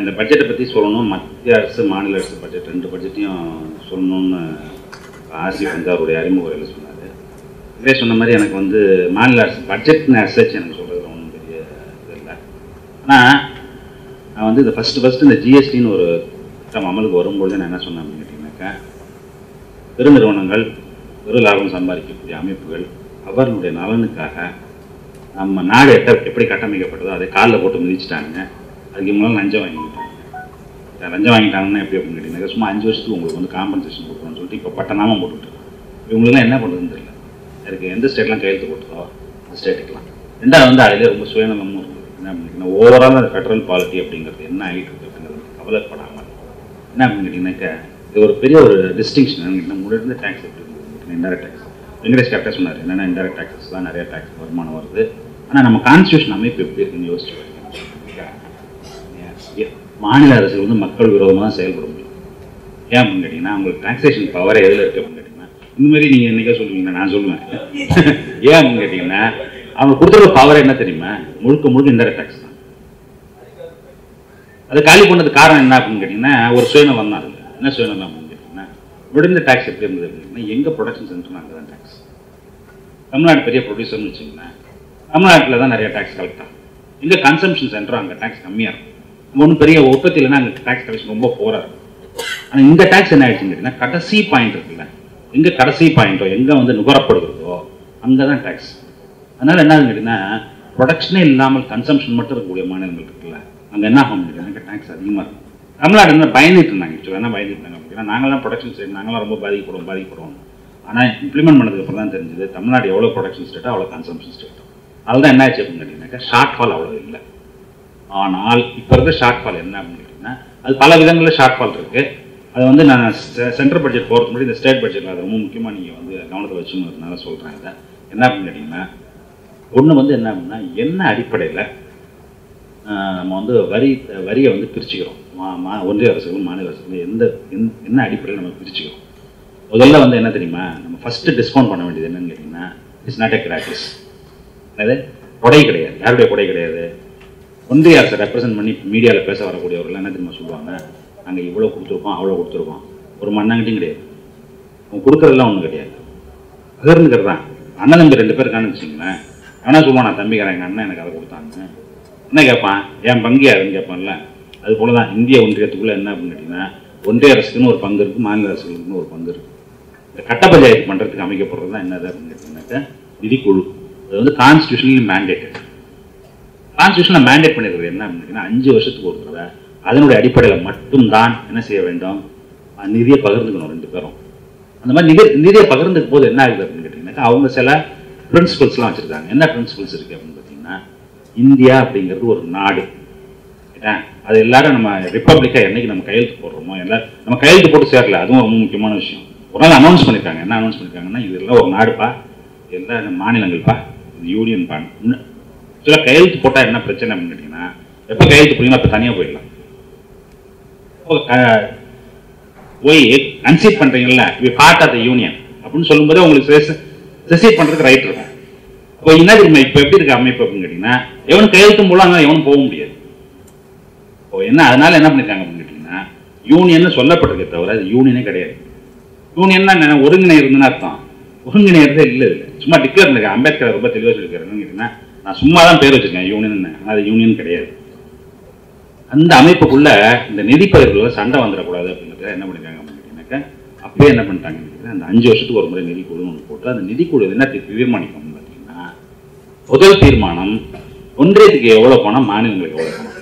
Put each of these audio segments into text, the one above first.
இந்த பட்ஜெட்டை பற்றி சொல்லணும். மத்திய அரசு மாநில அரசு பட்ஜெட் ரெண்டு பட்ஜெட்டையும் சொல்லணும்னு ஆசி வந்து அவருடைய அறிமுக உரையில் சொன்னார். இதே சொன்ன மாதிரி எனக்கு வந்து மாநில அரசு பட்ஜெட்னு அசச் எனக்கு சொல்கிறது ஒன்றும் பெரிய இது இல்லை. ஆனால் நான் வந்து இந்த ஃபஸ்ட்டு ஃபஸ்ட்டு இந்த ஜிஎஸ்டின்னு ஒரு திட்டம் அமலுக்கு வரும்பொழுது நான் என்ன சொன்னேன் அப்படின்னு கேட்டிங்கனாக்கா பெருநிறுவனங்கள் பெரு லாபம் சம்பாதிக்கக்கூடிய அமைப்புகள் அவர்களுடைய நலனுக்காக நம்ம நாடு எட்ட எப்படி கட்டமைக்கப்பட்டதோ அதை காலில் போட்டு மிதிச்சிட்டாங்க அதுக்கு முன்னால் லஞ்சம் வாங்கிக்கிட்டாங்க. லஞ்சம் வாங்கிட்டாங்கன்னா எப்படி அப்படின்னு கேட்டிங்கன்னா சும்மா அஞ்சு வருஷத்துக்கு உங்களுக்கு வந்து காம்பன்சேஷன் கொடுக்கணும்னு சொல்லிட்டு இப்போ பட்டநாமம் போட்டுட்டு இவங்களுக்குலாம் என்ன பண்ணுறதுன்னு தெரியல. அதுக்கு எந்த ஸ்டேட்லாம் கையெழுத்து போட்டுதோ அந்த ஸ்டேட்டுக்கெலாம் ரெண்டாவது வந்து அதிலே ரொம்ப சுயநலமும் இருக்குது என்ன அப்படின்னு ஓவரால் அந்த ஃபெடரல் பாலிட்டி அப்படிங்கிறது என்ன ஆகிட்டு இருக்குங்கிறது கவலைப்படாமல் என்ன அப்படின்னு இது ஒரு பெரிய ஒரு டிஸ்டிங்ஷன் என்ன இருந்த டேக்ஸ் எப்படி இன்டெரக்ட் டேக்ஸ் வெங்கடேஷ் கரெக்டாக சொன்னார் என்னென்னா இன்டெரக்ட் டேக்ஸஸ் தான் நிறைய டேக்ஸ் வருமானம் வருது. ஆனால் நம்ம கான்ஸ்டியூஷன் அமைப்பு எப்படி இருக்குன்னு யோசிச்சு மாநில அரசு வந்து மக்கள் விரோதமாக தான் செயல்பட முடியும் ஏன் அப்படின்னு கேட்டிங்கன்னா அவங்களுக்கு டாக்ஸேஷன் பவர் எதில் இருக்குது அப்படின்னு கேட்டிங்கன்னா இந்த மாதிரி நீங்கள் என்னைக்கா சொல்லுவீங்க நான் சொல்லுவேன். ஏன் அப்படின்னு கேட்டிங்கன்னா அவங்க கொடுத்துருக்க பவர் என்ன தெரியுமா? முழுக்க முழுக்க இன்டெரக்ட் டேக்ஸ் தான். அது காலி பண்ணது காரணம் என்ன அப்படின்னு கேட்டிங்கன்னா ஒரு சுயநலம் தான் என்ன சுயநலம் அப்படின்னு கேட்டிங்கன்னா விடுந்த டேக்ஸ் எப்படி இருந்தது அப்படின்னா எங்கள் ப்ரொடக்ஷன் சென்டர் அங்கே தான் டேக்ஸ் தமிழ்நாடு பெரிய ப்ரொடியூசர்னு வச்சுங்களேன் தமிழ்நாட்டில் தான் நிறைய டேக்ஸ் கலெக்ட் ஆகும் எங்கள் கன்சம்ஷன் சென்டரும் அங்கே டேக்ஸ் கம்மியாக இருக்கும். ஒன்றும் பெரிய உற்பத்தி இல்லைன்னா அங்கே டேக்ஸ் கலெக்ஷன் ரொம்ப போராக இருக்கும் ஆனால் இந்த டேக்ஸ் என்ன ஆயிடுச்சுன்னு கேட்டிங்கன்னா கடைசி பாயிண்ட் இருக்குல்ல. எங்கே கடைசி பாயிண்ட்டோ எங்கே வந்து நுகரப்படுகிறதோ அங்கே தான் டேக்ஸ் அதனால் என்ன ஆகுதுன்னு கேட்டிங்கன்னா ப்ரொடக்ஷனே இல்லாமல் கன்சம்ஷன் மட்டும் இருக்கக்கூடிய மாநிலங்கள் இருக்குல்ல. அங்கே என்ன ஆகும் கேட்டிங்கன்னா டேக்ஸ் அதிகமாக இருக்கும். தமிழ்நாடு என்ன பயந்துட்டு இருந்தாங்க ஆக்சுவலாக என்ன பயந்துட்டு இருந்தாங்க. அப்படின்னா நாங்களாம் ப்ரொடக்ஷன் ஸ்டேட் நாங்களாம் ரொம்ப பாதிக்கப்படுவோம் பாதிக்கப்படுவோம். ஆனால் இம்ப்ளிமெண்ட் பண்ணதுக்கு அப்புறம் தான் தெரிஞ்சது தமிழ்நாடு எவ்வளோ ப்ரொடக்ஷன் ஸ்டேட்டோ அவ்வளோ கன்சம்ஷன் ஸ்டேட் அதுதான் என்ன ஆச்சு அப்படின்னு கேட்டிங்கன்னாக்கா ஷார்ட் ஃபால் அவ்வளோ இல்லை. ஆனால் இப்போ இருக்க ஷார்ட் ஃபால் என்ன அப்படின்னு கேட்டிங்கன்னா அது பல விதங்களில் ஷார்ட் ஃபால் இருக்குது அது வந்து நான் சென்ட்ரல் பட்ஜெட் போகிறது முன்னாடி இந்த ஸ்டேட் பட்ஜெட்டில் அது ரொம்ப முக்கியமாக நீங்கள் வந்து கவனத்தில் வச்சுங்கிறதுனால சொல்கிறேன் இதை. என்ன அப்படின்னு கேட்டிங்கன்னா ஒன்று வந்து என்ன அப்படின்னா என்ன அடிப்படையில் நம்ம வந்து வரி வரியை வந்து பிரிச்சுக்கிறோம். மா மா ஒன்றிய அரசுகளும் மாநில அரசுகளும் எந்த எந்த- என்ன அடிப்படையில் நம்ம பிரிச்சுக்கிறோம்? முதல்ல வந்து என்ன தெரியுமா நம்ம ஃபஸ்ட்டு டிஸ்கவுண்ட் பண்ண வேண்டியது என்னன்னு கேட்டிங்கன்னா இட்ஸ் நாட் எ கிராட்டிஸ் அதாவது கொடை கிடையாது. யாருடைய கொடை கிடையாது? ஒன்றிய அரசை ரெப்ரசென்ட் பண்ணி மீடியாவில் பேச வரக்கூடியவர்கள் என்ன தெரியுமா சொல்லுவாங்க? நாங்கள் இவ்வளோ கொடுத்துருக்கோம் அவ்வளோ கொடுத்துருக்கோம். ஒரு மண்ணாங்கிட்டையும் கிடையாது. அவங்க கொடுக்குறதெல்லாம் ஒன்றும் கிடையாது. பகிர்ந்துக்கிறது தான் அண்ணன் தம்பி ரெண்டு பேர் காணிச்சிங்களேன் வச்சுங்களேன் சொல்லுவான் நான் தம்பிக்கிறேன் எங்கள் அண்ணன் எனக்கு அதை கொடுத்தாங்க என்ன கேட்பான்? என் பங்கு யாருன்னு கேட்பான்ல. அது போல தான் இந்திய ஒன்றியத்துக்குள்ளே என்ன அப்படின்னு கேட்டிங்கன்னா ஒன்றிய அரசுக்குன்னு ஒரு பங்கு இருக்குது மாநில அரசுகளுக்குன்னு ஒரு பங்கு இருக்குது இந்த கட்ட பஞ்சாயத்து பண்ணுறதுக்கு அமைக்கப்படுறது தான் என்னது அப்படின்னு கேட்டிங்கன்னாக்கா நிதிக்குழு. அது வந்து கான்ஸ்டியூஷனலி மேண்டேட்டட் கான்ஸ்டியூஷனில் மேண்டேட் பண்ணிருக்கிறது என்ன அப்படின்னு அஞ்சு வருஷத்துக்கு ஒரு தடவை. அதனுடைய அடிப்படையில் மட்டும்தான் என்ன செய்ய வேண்டும்? நிதியை பகிர்ந்துக்கணும் ரெண்டு பேரும். அந்த மாதிரி நிதி நிதியை பகிர்ந்துக்கும் போது என்ன ஆகுது அப்படின்னு கேட்டிங்கன்னாக்கா அவங்க சில பிரின்சிபல்ஸ்லாம் வச்சுருக்காங்க. என்ன பிரின்சிபல்ஸ் இருக்குது அப்படின்னு பார்த்தீங்கன்னா இந்தியா அப்படிங்கிறது ஒரு நாடு. ஏன்னா அது எல்லாரும் நம்ம ரிப்பப்ளிக்காக என்னைக்கு நம்ம கையெழுத்து போடுறோமோ எல்லாம் நம்ம கையெழுத்து போட்டு சேரல அதுவும் ரொம்ப முக்கியமான விஷயம். ஒரு நாள் அனௌன்ஸ் பண்ணிருக்காங்க. என்ன அனௌன்ஸ் பண்ணியிருக்காங்கன்னா இதெல்லாம் ஒரு நாடுப்பா. இதெல்லாம் மாநிலங்கள்ப்பா. இது யூனியன் பா. இல்லை கையெழுத்து போட்டால் என்ன பிரச்சனை அப்படின்னு கேட்டிங்கன்னா எப்போ கையெழுத்து போடுறீங்களோ அப்போ தனியாக போயிடலாம். போய் concede பண்ணுறீங்கள we part of the union அப்படின்னு சொல்லும்போது உங்களுக்கு ரிசீவ் பண்ணுறதுக்கு ரைட் இருக்கும். இப்போ என்ன தெரியுமா இப்போ எப்படி இருக்க அமைப்பு அப்படின்னு கேட்டிங்கன்னா எவனும் மூலம் போடலாம் எவனும் போக முடியாது. இப்போ என்ன அதனால என்ன பண்ணிருக்காங்க அப்படின்னு கேட்டிங்கன்னா யூனியன் சொல்லப்பட்டிருக்கே தவிர அது யூனியனே கிடையாது. யூனியன்னா என்ன ஒருங்கிணைறதுன்னு அர்த்தம். ஒருங்கிணை இல்லை இல்லை சும்மா டிக்ளேர் பண்ணிருக்கேன் அம்பேத்கர் ரொம்ப தெளிவாக சொல்லியிருக்காருன்னு கேட்டிங்கன்னா நான் சும்மா தான் பேர் வச்சிருக்கேன் யூனியன் அது யூனியன் கிடையாது. அந்த அமைப்புக்குள்ள இந்த நிதி சண்டை வந்துடக்கூடாது அப்படிங்கிறத என்ன பண்ணிருக்காங்க அப்படின்னு கேட்டிங்கன்னாக்கா அப்பயே என்ன பண்ணிட்டாங்க அந்த அஞ்சு வருஷத்துக்கு ஒரு முறை நிதிக்குழுன்னு ஒன்று போட்டு அந்த நிதிக்குழு என்ன தீ- பார்த்தீங்கன்னா முதல் தீர்மானம் ஒன்றியத்துக்கு எவ்வளோ பணம் மாநிலங்களுக்கு எவ்வளோ பணம்.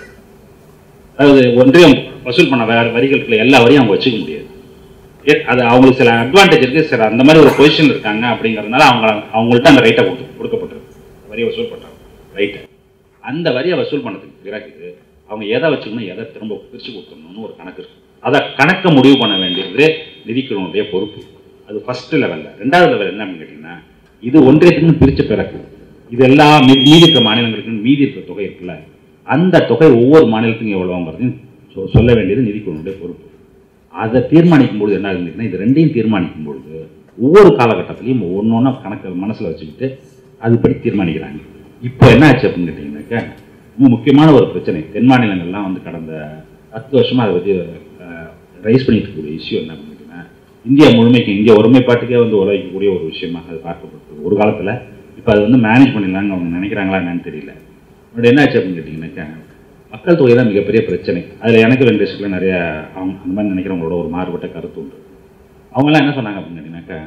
அதாவது ஒன்றியம் வசூல் பண்ண வேறு வரிகளுக்குள்ள எல்லா வரியும் அவங்க வச்சுக்க முடியாது. ஏ- அது அவங்களுக்கு சில அட்வான்டேஜ் இருக்கு சில அந்த மாதிரி ஒரு பொசிஷன் இருக்காங்க அப்படிங்கறதுனால அவங்க அவங்கள்ட்ட அந்த ரைட்டை கொடுத்து கொடுக்கப்பட்டிருக்கு. வரி வசூல் பண்றாங்க ரைட்டு அந்த வரியை வசூல் பண்ணதுக்கு பிறகு அவங்க எதை வச்சுக்கணும் எதை திரும்ப பிரிச்சு கொடுத்துடணும்னு ஒரு கணக்கு இருக்கு. அதை கணக்கை முடிவு பண்ண வேண்டியது நிதிக்குழுவுடைய பொறுப்பு. அது ஃபர்ஸ்ட் லெவல்ல ரெண்டாவது லெவல் என்ன அப்படின்னு கேட்டிங்கன்னா இது ஒன்றியத்துக்குன்னு பிரிச்ச பிறகு இது எல்லா மீ- மீதி இருக்கிற மாநிலங்களுக்கு மீதி இருக்கிற தொகை இருக்குல்ல அந்த தொகை ஒவ்வொரு மாநிலத்துக்கும் எவ்வளோங்கிறதையும் சொ- சொல்ல வேண்டியது நிதிக்குழுவுடைய பொறுப்பு. அதை தீர்மானிக்கும் பொழுது என்ன இருந்துச்சுன்னா இது ரெண்டையும் தீர்மானிக்கும் பொழுது ஒவ்வொரு காலகட்டத்திலையும் ஒன்று ஒன்றா கணக்கு மனசில் வச்சுக்கிட்டு அதுபடி தீர்மானிக்கிறாங்க. இப்போ என்ன ஆச்சு அப்படின்னு கேட்டிங்கனாக்கா ரொம்ப முக்கியமான ஒரு பிரச்சனை. தென் மாநிலங்கள்லாம் வந்து கடந்த பத்து வருஷமா அதை பற்றி ரைஸ் பண்ணிட்டு இருக்கக்கூடிய இஷ்யூ என்ன அப்படின்னா இந்தியா முழுமைக்கு இந்தியா ஒருமைப்பாட்டுக்கே வந்து உழைக்கக்கூடிய ஒரு விஷயமாக அது பார்க்கப்பட்டது ஒரு காலத்தில் இப்போ அது வந்து மேனேஜ் பண்ணிடலாங்க அவங்க நினைக்கிறாங்களா என்னன்னு தெரியல. பட் என்ன ஆச்சு அப்படின்னு கேட்டிங்கன்னாக்கா மக்கள் தொகை தான் மிகப்பெரிய பிரச்சனை. அதில் எனக்கு ரெண்டு நிறைய அவங்க அந்த மாதிரி நினைக்கிறவங்களோட ஒரு மாறுபட்ட கருத்து உண்டு. அவங்களாம் என்ன சொன்னாங்க அப்படின்னு கேட்டிங்கனாக்கா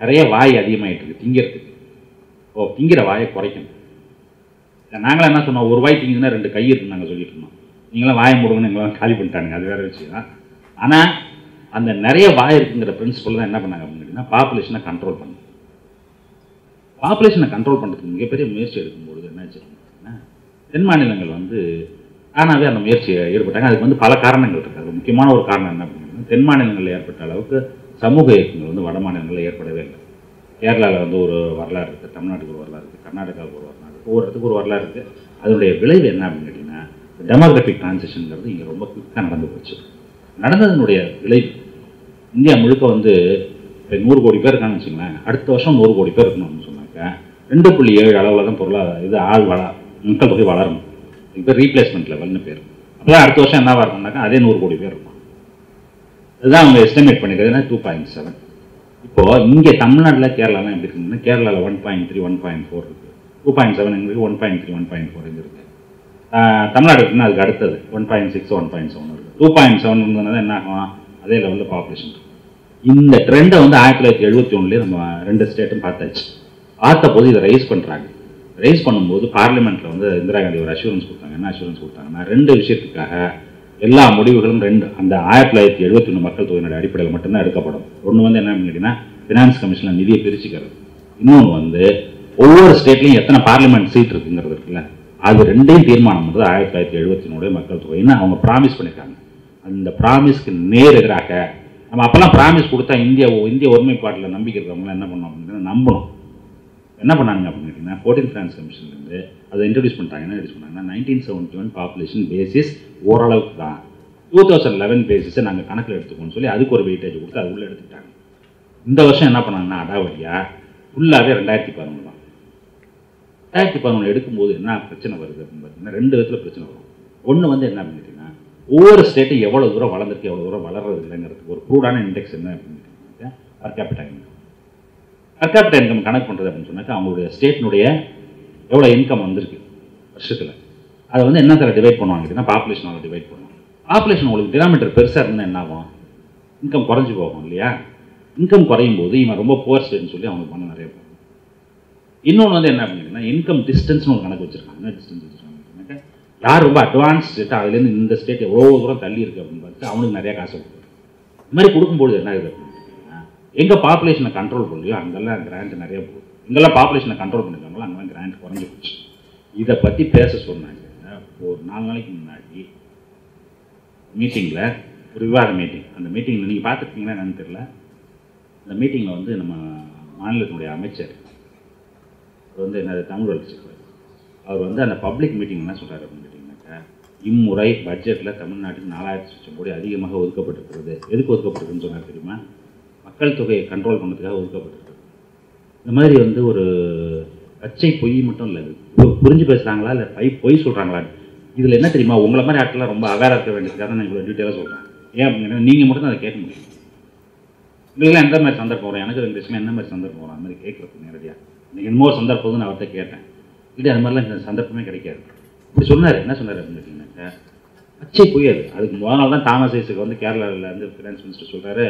நிறைய வாய் அதிகமாகிட்டு இருக்கு திங்கிறதுக்கு. ஓ திங்கிற வாயை குறைக்கணும். நாங்களாம் என்ன சொன்னோம்? ஒரு வாய் திங்குதுன்னா ரெண்டு கை இருக்குன்னு நாங்கள் சொல்லிட்டு இருந்தோம். நீங்களாம் வாயை முடுங்கன்னு எங்களாம் காலி பண்ணிட்டானுங்க. அது வேற விஷயம் ஆனால் அந்த நிறைய வாய் இருக்குங்கிற பிரின்சிபல் தான் என்ன பண்ணாங்க அப்படின்னு கேட்டிங்கன்னா பாப்புலேஷனை கண்ட்ரோல் பண்ணு. பாப்புலேஷனை கண்ட்ரோல் பண்ணுறதுக்கு மிகப்பெரிய முயற்சி எடுக்கும்பொழுது என்ன அப்படின்னா தென் மாநிலங்கள் வந்து தானாகவே அந்த முயற்சியை ஈடுபட்டாங்க. அதுக்கு வந்து பல காரணங்கள் இருக்குது அது முக்கியமான ஒரு காரணம் என்ன அப்படின்னா தென் மாநிலங்களில் ஏற்பட்ட அளவுக்கு சமூக இயக்கங்கள் வந்து வட மாநிலங்களில் ஏற்படவே இல்லை. கேரளாவில் வந்து ஒரு வரலாறு இருக்குது தமிழ்நாட்டுக்கு ஒரு வரலாறு இருக்குது கர்நாடகாவுக்கு ஒரு வரலாறு இருக்குது ஒவ்வொரு இடத்துக்கு ஒரு வரலாறு இருக்குது அதனுடைய விளைவு என்ன அப்படின்னு கேட்டிங்கன்னா டெமோக்ராஃபிக் டிரான்சிஷன்ங்கிறது இங்கே ரொம்ப குயிக்காக நடந்து போச்சு. நடந்ததனுடைய விளைவு இந்தியா முழுக்க வந்து இப்போ நூறு கோடி பேர் இருக்காங்கன்னு வச்சுங்களேன் அடுத்த வருஷம் நூறு கோடி பேர் இருக்கணும்னு சொன்னாக்க ரெண்டு புள்ளி ஏழு அளவில் தான் பொருளாதார இது ஆள் வள மக்கள் தொகை வளரணும். இப்போ ரீப்ளேஸ்மெண்ட் லெவல்னு பேர். அப்போ அடுத்த வருஷம் என்னவா இருக்கும்னாக்கா அதே நூறு கோடி பேர் இருக்கும் இதுதான் அவங்க எஸ்டிமேட் பண்ணிக்கிறதுனா டூ பாயிண்ட் செவன் இப்போ இங்கே தமிழ்நாட்டில் கேரளாலாம் எப்படி இருக்குன்னா கேரளாவில் one point three one point four இருக்குது டூ பாயிண்ட் செவன் எங்களுக்கு one point three one point four இருக்குது தமிழ்நாடு இருக்குன்னா அதுக்கு அடுத்தது one point six one point seven இருக்குது டூ பாயிண்ட் செவன் இருந்ததுனால என்ன ஆகும்? அதே லெவலில் பாப்புலேஷன் இந்த ட்ரெண்டை வந்து ஆயிரத்தி தொள்ளாயிரத்தி எழுபத்தி ஒன்றுலேயே நம்ம ரெண்டு ஸ்டேட்டும் பார்த்தாச்சு. பார்த்த போது இதை ரைஸ் பண்ணுறாங்க ரைஸ் பண்ணும்போது பார்லிமெண்ட்டில் வந்து இந்திரா காந்தி ஒரு அஷூரன்ஸ் கொடுத்தாங்க. என்ன அஷூரன்ஸ் கொடுத்தாங்கன்னா ரெண்டு விஷயத்துக்காக எல்லா முடிவுகளும் ரெண்டு. அந்த ஆயிரத்தி தொள்ளாயிரத்தி எழுபத்தி ஒன்று மக்கள் தொகையினுடைய அடிப்படையில் மட்டும்தான் எடுக்கப்படும். ஒன்று வந்து என்ன கேட்டிங்கன்னா ஃபினான்ஸ் கமிஷனில் நிதியை பிரிச்சுக்கிறது. இன்னொன்று வந்து ஒவ்வொரு ஸ்டேட்லையும் எத்தனை பார்லிமெண்ட் சீட் இருக்குங்கிறது இருக்குல்ல? அது ரெண்டையும் தீர்மானம் பண்ணுறது ஆயிரத்தி தொள்ளாயிரத்தி எழுபத்தி ஒன்றுடைய மக்கள் தொகைன்னு அவங்க ப்ராமிஸ் பண்ணியிருக்காங்க அந்த ப்ராமிஸ்க்கு நேர் எதிராக நம்ம அப்போல்லாம் ப்ராமிஸ் கொடுத்தா இந்தியா இந்திய ஒருமைப்பாட்டில் நம்பிக்கை இருக்கிறவங்களாம் என்ன பண்ணோம் அப்படின்னா நம்பணும். என்ன பண்ணாங்க அப்படின்னு கேட்டிங்கன்னா ஃபோர்டீன் ஃபினான்ஸ் கமிஷன்லேருந்து அதை இன்ட்ரடியூஸ் பண்ணிட்டாங்க. என்ன இன்ட்ரடியூஸ் பண்ணாங்கன்னா nineteen seventy one population basis ஓரளவுக்கு தான் டூ தௌசண்ட் லெவன் பேசிஸை நாங்கள் கணக்கில் எடுத்துக்கோன்னு சொல்லி அதுக்கு ஒரு வெயிட்டேஜ் கொடுத்து அது உள்ளே எடுத்துக்கிட்டாங்க. இந்த வருஷம் என்ன பண்ணாங்கன்னா அடாவடியாக ஃபுல்லாகவே ரெண்டாயிரத்தி பதினொன்று தான். ரெண்டாயிரத்தி பதினொன்று எடுக்கும்போது என்ன பிரச்சனை வருது அப்படின்னு பார்த்தீங்கன்னா ரெண்டு விதத்தில் பிரச்சனை வரும். ஒன்று வந்து என்ன அப்படின்னு கேட்டிங்கன்னா ஒவ்வொரு ஸ்டேட்டும் எவ்வளோ தூரம் வளர்ந்துருக்கு எவ்வளோ தூரம் வளர்றது இல்லைங்கிறதுக்கு ஒரு க்ரூடான இண்டெக்ஸ் என்ன அப்படின்னு கேட்டிங்கன்னா பர் கேபிட்டா இன்கம் இன்கம் கணக்கு பண்ணுறது அப்படின்னு சொன்னாக்கா அவங்களுடைய ஸ்டேட்னுடைய எவ்வளோ இன்கம் வந்திருக்கு வருஷத்தில். அதை வந்து என்ன தர டிவைட் பண்ணுவாங்க அப்படின்னா பாப்புலேஷனால் டிவைட் பண்ணுவாங்க. பாப்புலேஷன் உங்களுக்கு டினாமீட்டர் பெருசாக இருந்தால் என்ன ஆகும்? இன்கம் குறைஞ்சி போகும் இல்லையா? இன்கம் குறையும் போது இவன் ரொம்ப புவர் ஸ்டேட்னு சொல்லி அவங்களுக்கு பணம் நிறைய போகும் இன்னொன்று வந்து என்ன பண்ணிங்கன்னா இன்கம் டிஸ்டன்ஸ்னு ஒரு கணக்கு வச்சுருக்காங்க. என்ன டிஸ்டன்ஸ் வச்சுருக்காங்க யார் ரொம்ப அட்வான்ஸ் ஸ்டேட் அதுலேருந்து இந்த ஸ்டேட் எவ்வளோ தூரம் தள்ளி இருக்குது அப்படின்னு பார்த்து அவனுக்கு நிறையா காசு கொடுக்கும் இது மாதிரி கொடுக்கும்போது என்ன ஆகுது? எங்கே பாப்புலேஷனை கண்ட்ரோல் பண்ணலையோ அங்கெல்லாம் கிராண்ட் நிறைய போகுது. எங்கெல்லாம் பாப்புலேஷனை கண்ட்ரோல் பண்ணிருக்காங்களோ அங்கெல்லாம் கிராண்ட் குறைஞ்சி போச்சு. இதை பற்றி பேச சொன்னாங்க. ஒரு நாலு நாளைக்கு முன்னாடி மீட்டிங்கில் ஒரு விவாத மீட்டிங் அந்த மீட்டிங்கில் நீங்கள் பார்த்துருக்கீங்களா என்னன்னு தெரியல. அந்த மீட்டிங்கில் வந்து நம்ம மாநிலத்தினுடைய அமைச்சர் அவர் வந்து என்ன தமிழ் வளர்ச்சி அவர் வந்து அந்த பப்ளிக் மீட்டிங் என்ன சொல்கிறார் அப்படின்னு கேட்டிங்கன்னாக்கா இம்முறை பட்ஜெட்டில் தமிழ்நாட்டுக்கு நாலாயிரத்தி லட்சம் கோடி அதிகமாக ஒதுக்கப்பட்டிருக்கிறது. எதுக்கு ஒதுக்கப்பட்டிருக்குன்னு சொன்னார் தெரியுமா? மக்கள் தொகையை கண்ட்ரோல் பண்ணுறதுக்காக ஒதுக்கப்பட்டிருக்கு. இந்த மாதிரி வந்து ஒரு பச்சை பொய் மட்டும் இல்லை இது புரிஞ்சு பேசுகிறாங்களா இல்லை பை பொய் சொல்கிறாங்களா இதில் என்ன தெரியுமா? உங்களை மாதிரி ஆட்கள்லாம் ரொம்ப அவேராக இருக்க வேண்டியதுக்காக நான் இவ்வளோ டீட்டெயிலாக சொல்கிறேன் ஏன் அப்படின்னா நீங்கள் மட்டும் தான் அதை கேட்க முடியும். உங்களுக்குலாம் எந்த மாதிரி சந்தர்ப்பம் வரும்? எனக்கு ரெண்டு விஷயமா என்ன மாதிரி சந்தர்ப்பம் வரும்? அந்த மாதிரி கேட்குறது நேரடியாக எனக்கு என்னமோ சந்தர்ப்பம் நான் அவர்கிட்ட கேட்டேன். இல்லை அது மாதிரிலாம் எனக்கு சந்தர்ப்பமே கிடைக்காது. இப்படி சொன்னார். என்ன சொன்னார் அப்படின்னு கேட்டிங்கன்னாக்கா பச்சை புரியாது அதுக்கு முதல் நாள் தான் தாமஸ் ஐசக் வந்து கேரளாவில் இருந்து ஃபினான்ஸ் மினிஸ்டர் சொல்கிறாரு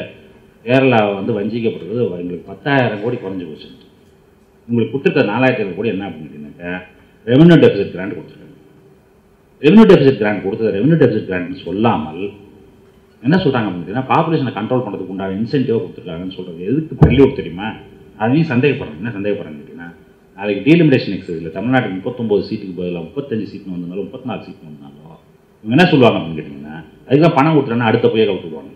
கேரளாவை வந்து வஞ்சிக்கப்படுறது எங்களுக்கு பத்தாயிரம் கோடி குறைஞ்சி போச்சு. உங்களுக்கு கொடுத்துருக்க நாலாயிரத்தி ஐநூறு கோடி என்ன பண்ணிட்டீங்கன்னாக்கா ரெவன்யூ டெபிசிட் கிராண்ட் கொடுத்துருக்காங்க. ரெவன்யூ டெபிசிட் கிராண்ட் கொடுத்தது ரெவன்யூ டெபிசிட் கிராண்ட்னு சொல்லாமல் என்ன சொல்கிறாங்க அப்படின்னா பாப்புலேஷனை கண்ட்ரோல் பண்ணுறதுக்கு உண்டான இன்சென்டிவாக கொடுத்துருக்காங்கன்னு சொல்கிறது எதுக்கு ப்ரெல்யூட் தெரியுமா? அதையும் சந்தேகப்படுறாங்க. என்ன சந்தேகப்படுறாங்க கேட்டிங்கன்னா நாளைக்கு டீலிமிடேஷன் எக்ஸைஸில் தமிழ்நாட்டுக்கு முப்பத்தொம்போது சீட்டுக்கு பதிலாக முப்பத்தஞ்சு சீட் வந்தாலும் முப்பத்தினாலு சீட்டு வந்தாலும் இவங்க என்ன சொல்லுவாங்க அப்படின்னு கேட்டிங்கன்னா அதுக்கு பணம் கொடுத்துறேன்னா அடுத்த போய் கவுத்துருவாங்க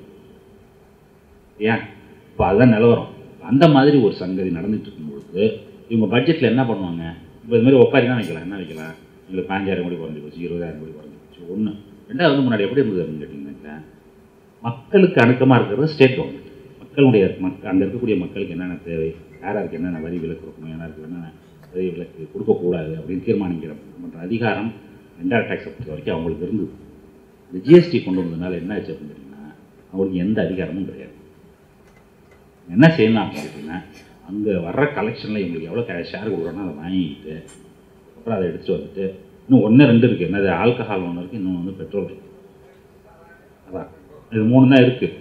ஏன்? இப்போ அதுதான் நிலவரம். அந்த மாதிரி ஒரு சங்கதி நடந்துட்டு இருக்கும்பொழுது இவங்க பட்ஜெட்டில் என்ன பண்ணுவாங்க? இப்போ இது மாதிரி ஒப்பாரி தான் வைக்கலாம்? என்ன வைக்கலாம்? எங்களுக்கு பதினஞ்சாயிரம் கோடி குறைஞ்சி போச்சு இருபதாயிரம் கோடி குறைஞ்சி போச்சு ஒன்று ரெண்டாவது முன்னாடி எப்படி இருந்தது அப்படின்னு கேட்டிங்கன்னாக்கா மக்களுக்கு அணுக்கமாக இருக்கிறது ஸ்டேட் கவர்மெண்ட் மக்களுடைய மக் அங்கே இருக்கக்கூடிய மக்களுக்கு என்னென்ன தேவை? யார் யாருக்கு என்னென்ன வரி விலக்கு இருக்கணும் யாருக்கு என்னென்ன வரி விலக்கு கொடுக்கக்கூடாது அப்படின்னு தீர்மானிக்கிற பண்ணுற அதிகாரம் ரெண்டாயிரம் டேக்ஸை பொறுத்த வரைக்கும் அவங்களுக்கு இருந்தது. இந்த ஜிஎஸ்டி கொண்டு வந்ததுனால என்ன ஆச்சு அப்படின்னு கேட்டிங்கன்னா அவங்களுக்கு எந்த அதிகாரமும் கிடையாது. என்ன செய்யணும் அப்படின்னா அங்கே வர்ற கலெக்ஷனில் இவங்களுக்கு எவ்வளோ ஷேர் கொடுக்குறோன்னா அதை வாங்கிக்கிட்டு அப்புறம் அதை எடுத்துகிட்டு வந்துட்டு இன்னும் ஒன்று ரெண்டு இருக்குது என்னது? ஆல்கஹால் ஒன்று இருக்குது இன்னொன்று வந்து பெட்ரோல் இருக்குது அதான். இது மூணு தான் இருக்குது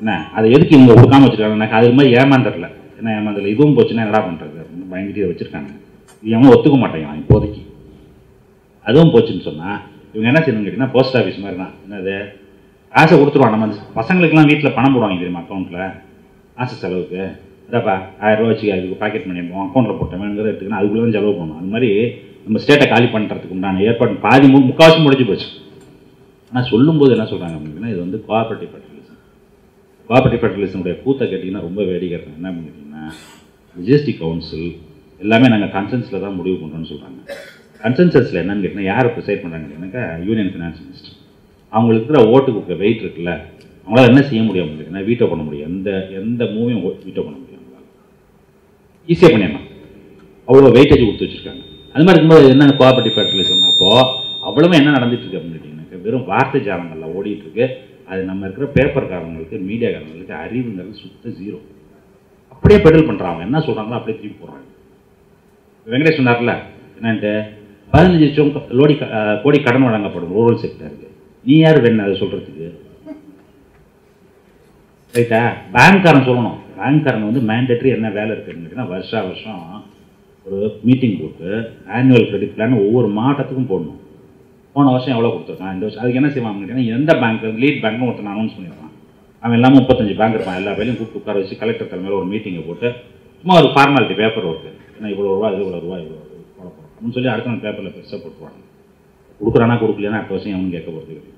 என்ன? அதை எதுக்கு இவங்க கொடுக்காமல் வச்சுருக்காங்க? அது மாதிரி ஏமாந்துடல. என்ன ஏமாந்துடல இதுவும் போச்சுன்னா என்னடா பண்ணுறது அப்படின்னு பயந்துட்டு இதை வச்சுருக்காங்க. இது எவனும் ஒத்துக்க மாட்டேங்கிறான் இப்போதைக்கு. அதுவும் போச்சுன்னு சொன்னால் இவங்க என்ன செய்யணும்னு கேட்டிங்கன்னா போஸ்ட் ஆஃபீஸ் மாதிரி தான். என்னது? காசை கொடுத்துருவான். நம்ம பசங்களுக்கெல்லாம் வீட்டில் பணம் போடுவாங்க தெரியுமா அக்கௌண்ட்டில் ஆசை செலவுக்கு. இதாப்பா ஆயிரம் ரூபா வச்சு அதுக்கு பாக்கெட் பண்ணி அக்கௌண்ட்டில் போட்டோமேங்கிற எடுத்துக்கணும் அதுக்குள்ளே செலவு பண்ணணும் அது மாதிரி நம்ம ஸ்டேட்டை காலி பண்ணுறதுக்கு உண்டான ஏற்பாடு பாதி மு முக்கால்வாசி முடிஞ்சு போச்சு. ஆனால் சொல்லும்போது என்ன சொல்கிறாங்க அப்படின்னா இது வந்து கோஆபரேட்டிவ் ஃபெடரலிசம் கோஆபரேட்டிவ் ஃபெடரலிசனுடைய கூத்தை கேட்டிங்கன்னா ரொம்ப வேடிக்கை என்ன பண்ணிட்டீங்கன்னா ஜிஎஸ்டி கவுன்சில் எல்லாமே நாங்கள் கன்சென்ஸில் தான் முடிவு பண்ணுறோம்னு சொல்கிறாங்க கன்சென்சஸில் என்னன்னு கேட்டிங்கன்னா யார் ப்ரிசைட் பண்ணுறாங்க கேட்டிங்கனாக்கா யூனியன் ஃபினான்ஸ் மினிஸ்டர் அவங்களுக்கு இருக்கிற ஓட்டுக்கு வெயிட் இருக்குல்ல. அவங்களால என்ன செய்ய முடியும் அப்படின்னா வீட்டோ பண்ண முடியும்? எந்த எந்த மூவியும் வீட்டை பண்ண முடியும்? ஈஸியாக பண்ணிடலாம். அவ்வளோ வெயிட்டேஜ் கொடுத்து வச்சுருக்காங்க. அது மாதிரி இருக்கும்போது என்ன கோஆபரேட்டிவ் ஃபெடரலிசம் அப்போது அவ்வளவு என்ன நடந்துட்டுருக்கு அப்படின்னு கேட்டிங்கன்னா வெறும் வார்த்தை ஜாலங்களில் ஓடிட்டு இருக்கு. அது நம்ம இருக்கிற பேப்பர்காரங்களுக்கு மீடியாக்காரங்களுக்கு அறிவுங்கிறது சுத்த ஜீரோ அப்படியே பெடல் பண்ணுறாங்க என்ன சொல்கிறாங்களோ அப்படியே திருப்பி போடுறாங்க. வெங்கடேஷ் சொன்னார்ல என்னன்ட்டு? பதினஞ்சு லட்சம் லோடி கோடி கடன் வழங்கப்படும் ரூரல் செக்டருக்கு நீ யார் வேணும் அதை சொல்கிறதுக்கு ரைட்டா பேங்க்காரன் சொல்லணும். பேங்க்காரன் வந்து மேண்டேட்டரி என்ன வேலை இருக்குன்னு கேட்டிங்கன்னா வருஷா வருஷம் ஒரு மீட்டிங் போட்டு ஆனுவல் கிரெடிட் பிளான் ஒவ்வொரு மாவட்டத்துக்கும் போடணும். போன வருஷம் எவ்வளோ கொடுத்துருக்கான்? இந்த வருஷம் அதுக்கு என்ன செய்வாங்க கேட்டிங்கன்னா எந்த பேங்க் லீட் பேங்க்னு ஒருத்தன் அனௌன்ஸ் பண்ணிடுவான் அவன் எல்லாம் முப்பத்தஞ்சு பேங்க் இருப்பான். எல்லா பேரையும் கூப்பிட்டு உட்கார வச்சு கலெக்டர் தலைமையில் ஒரு மீட்டிங்கை போட்டு சும்மா ஒரு ஃபார்மாலிட்டி பேப்பர் ஒர்க்கு ஏன்னா இவ்வளோ ரூபா இது இவ்வளோ ரூபா இவ்வளோ போட போகிறோம் அப்படின்னு சொல்லி அடுத்த நாள் பேப்பரில் பெருசாக போட்டுருவாங்க கொடுக்குறானா கொடுக்கலைன்னா அடுத்த வருஷம் அவனு கேட்க போகிறது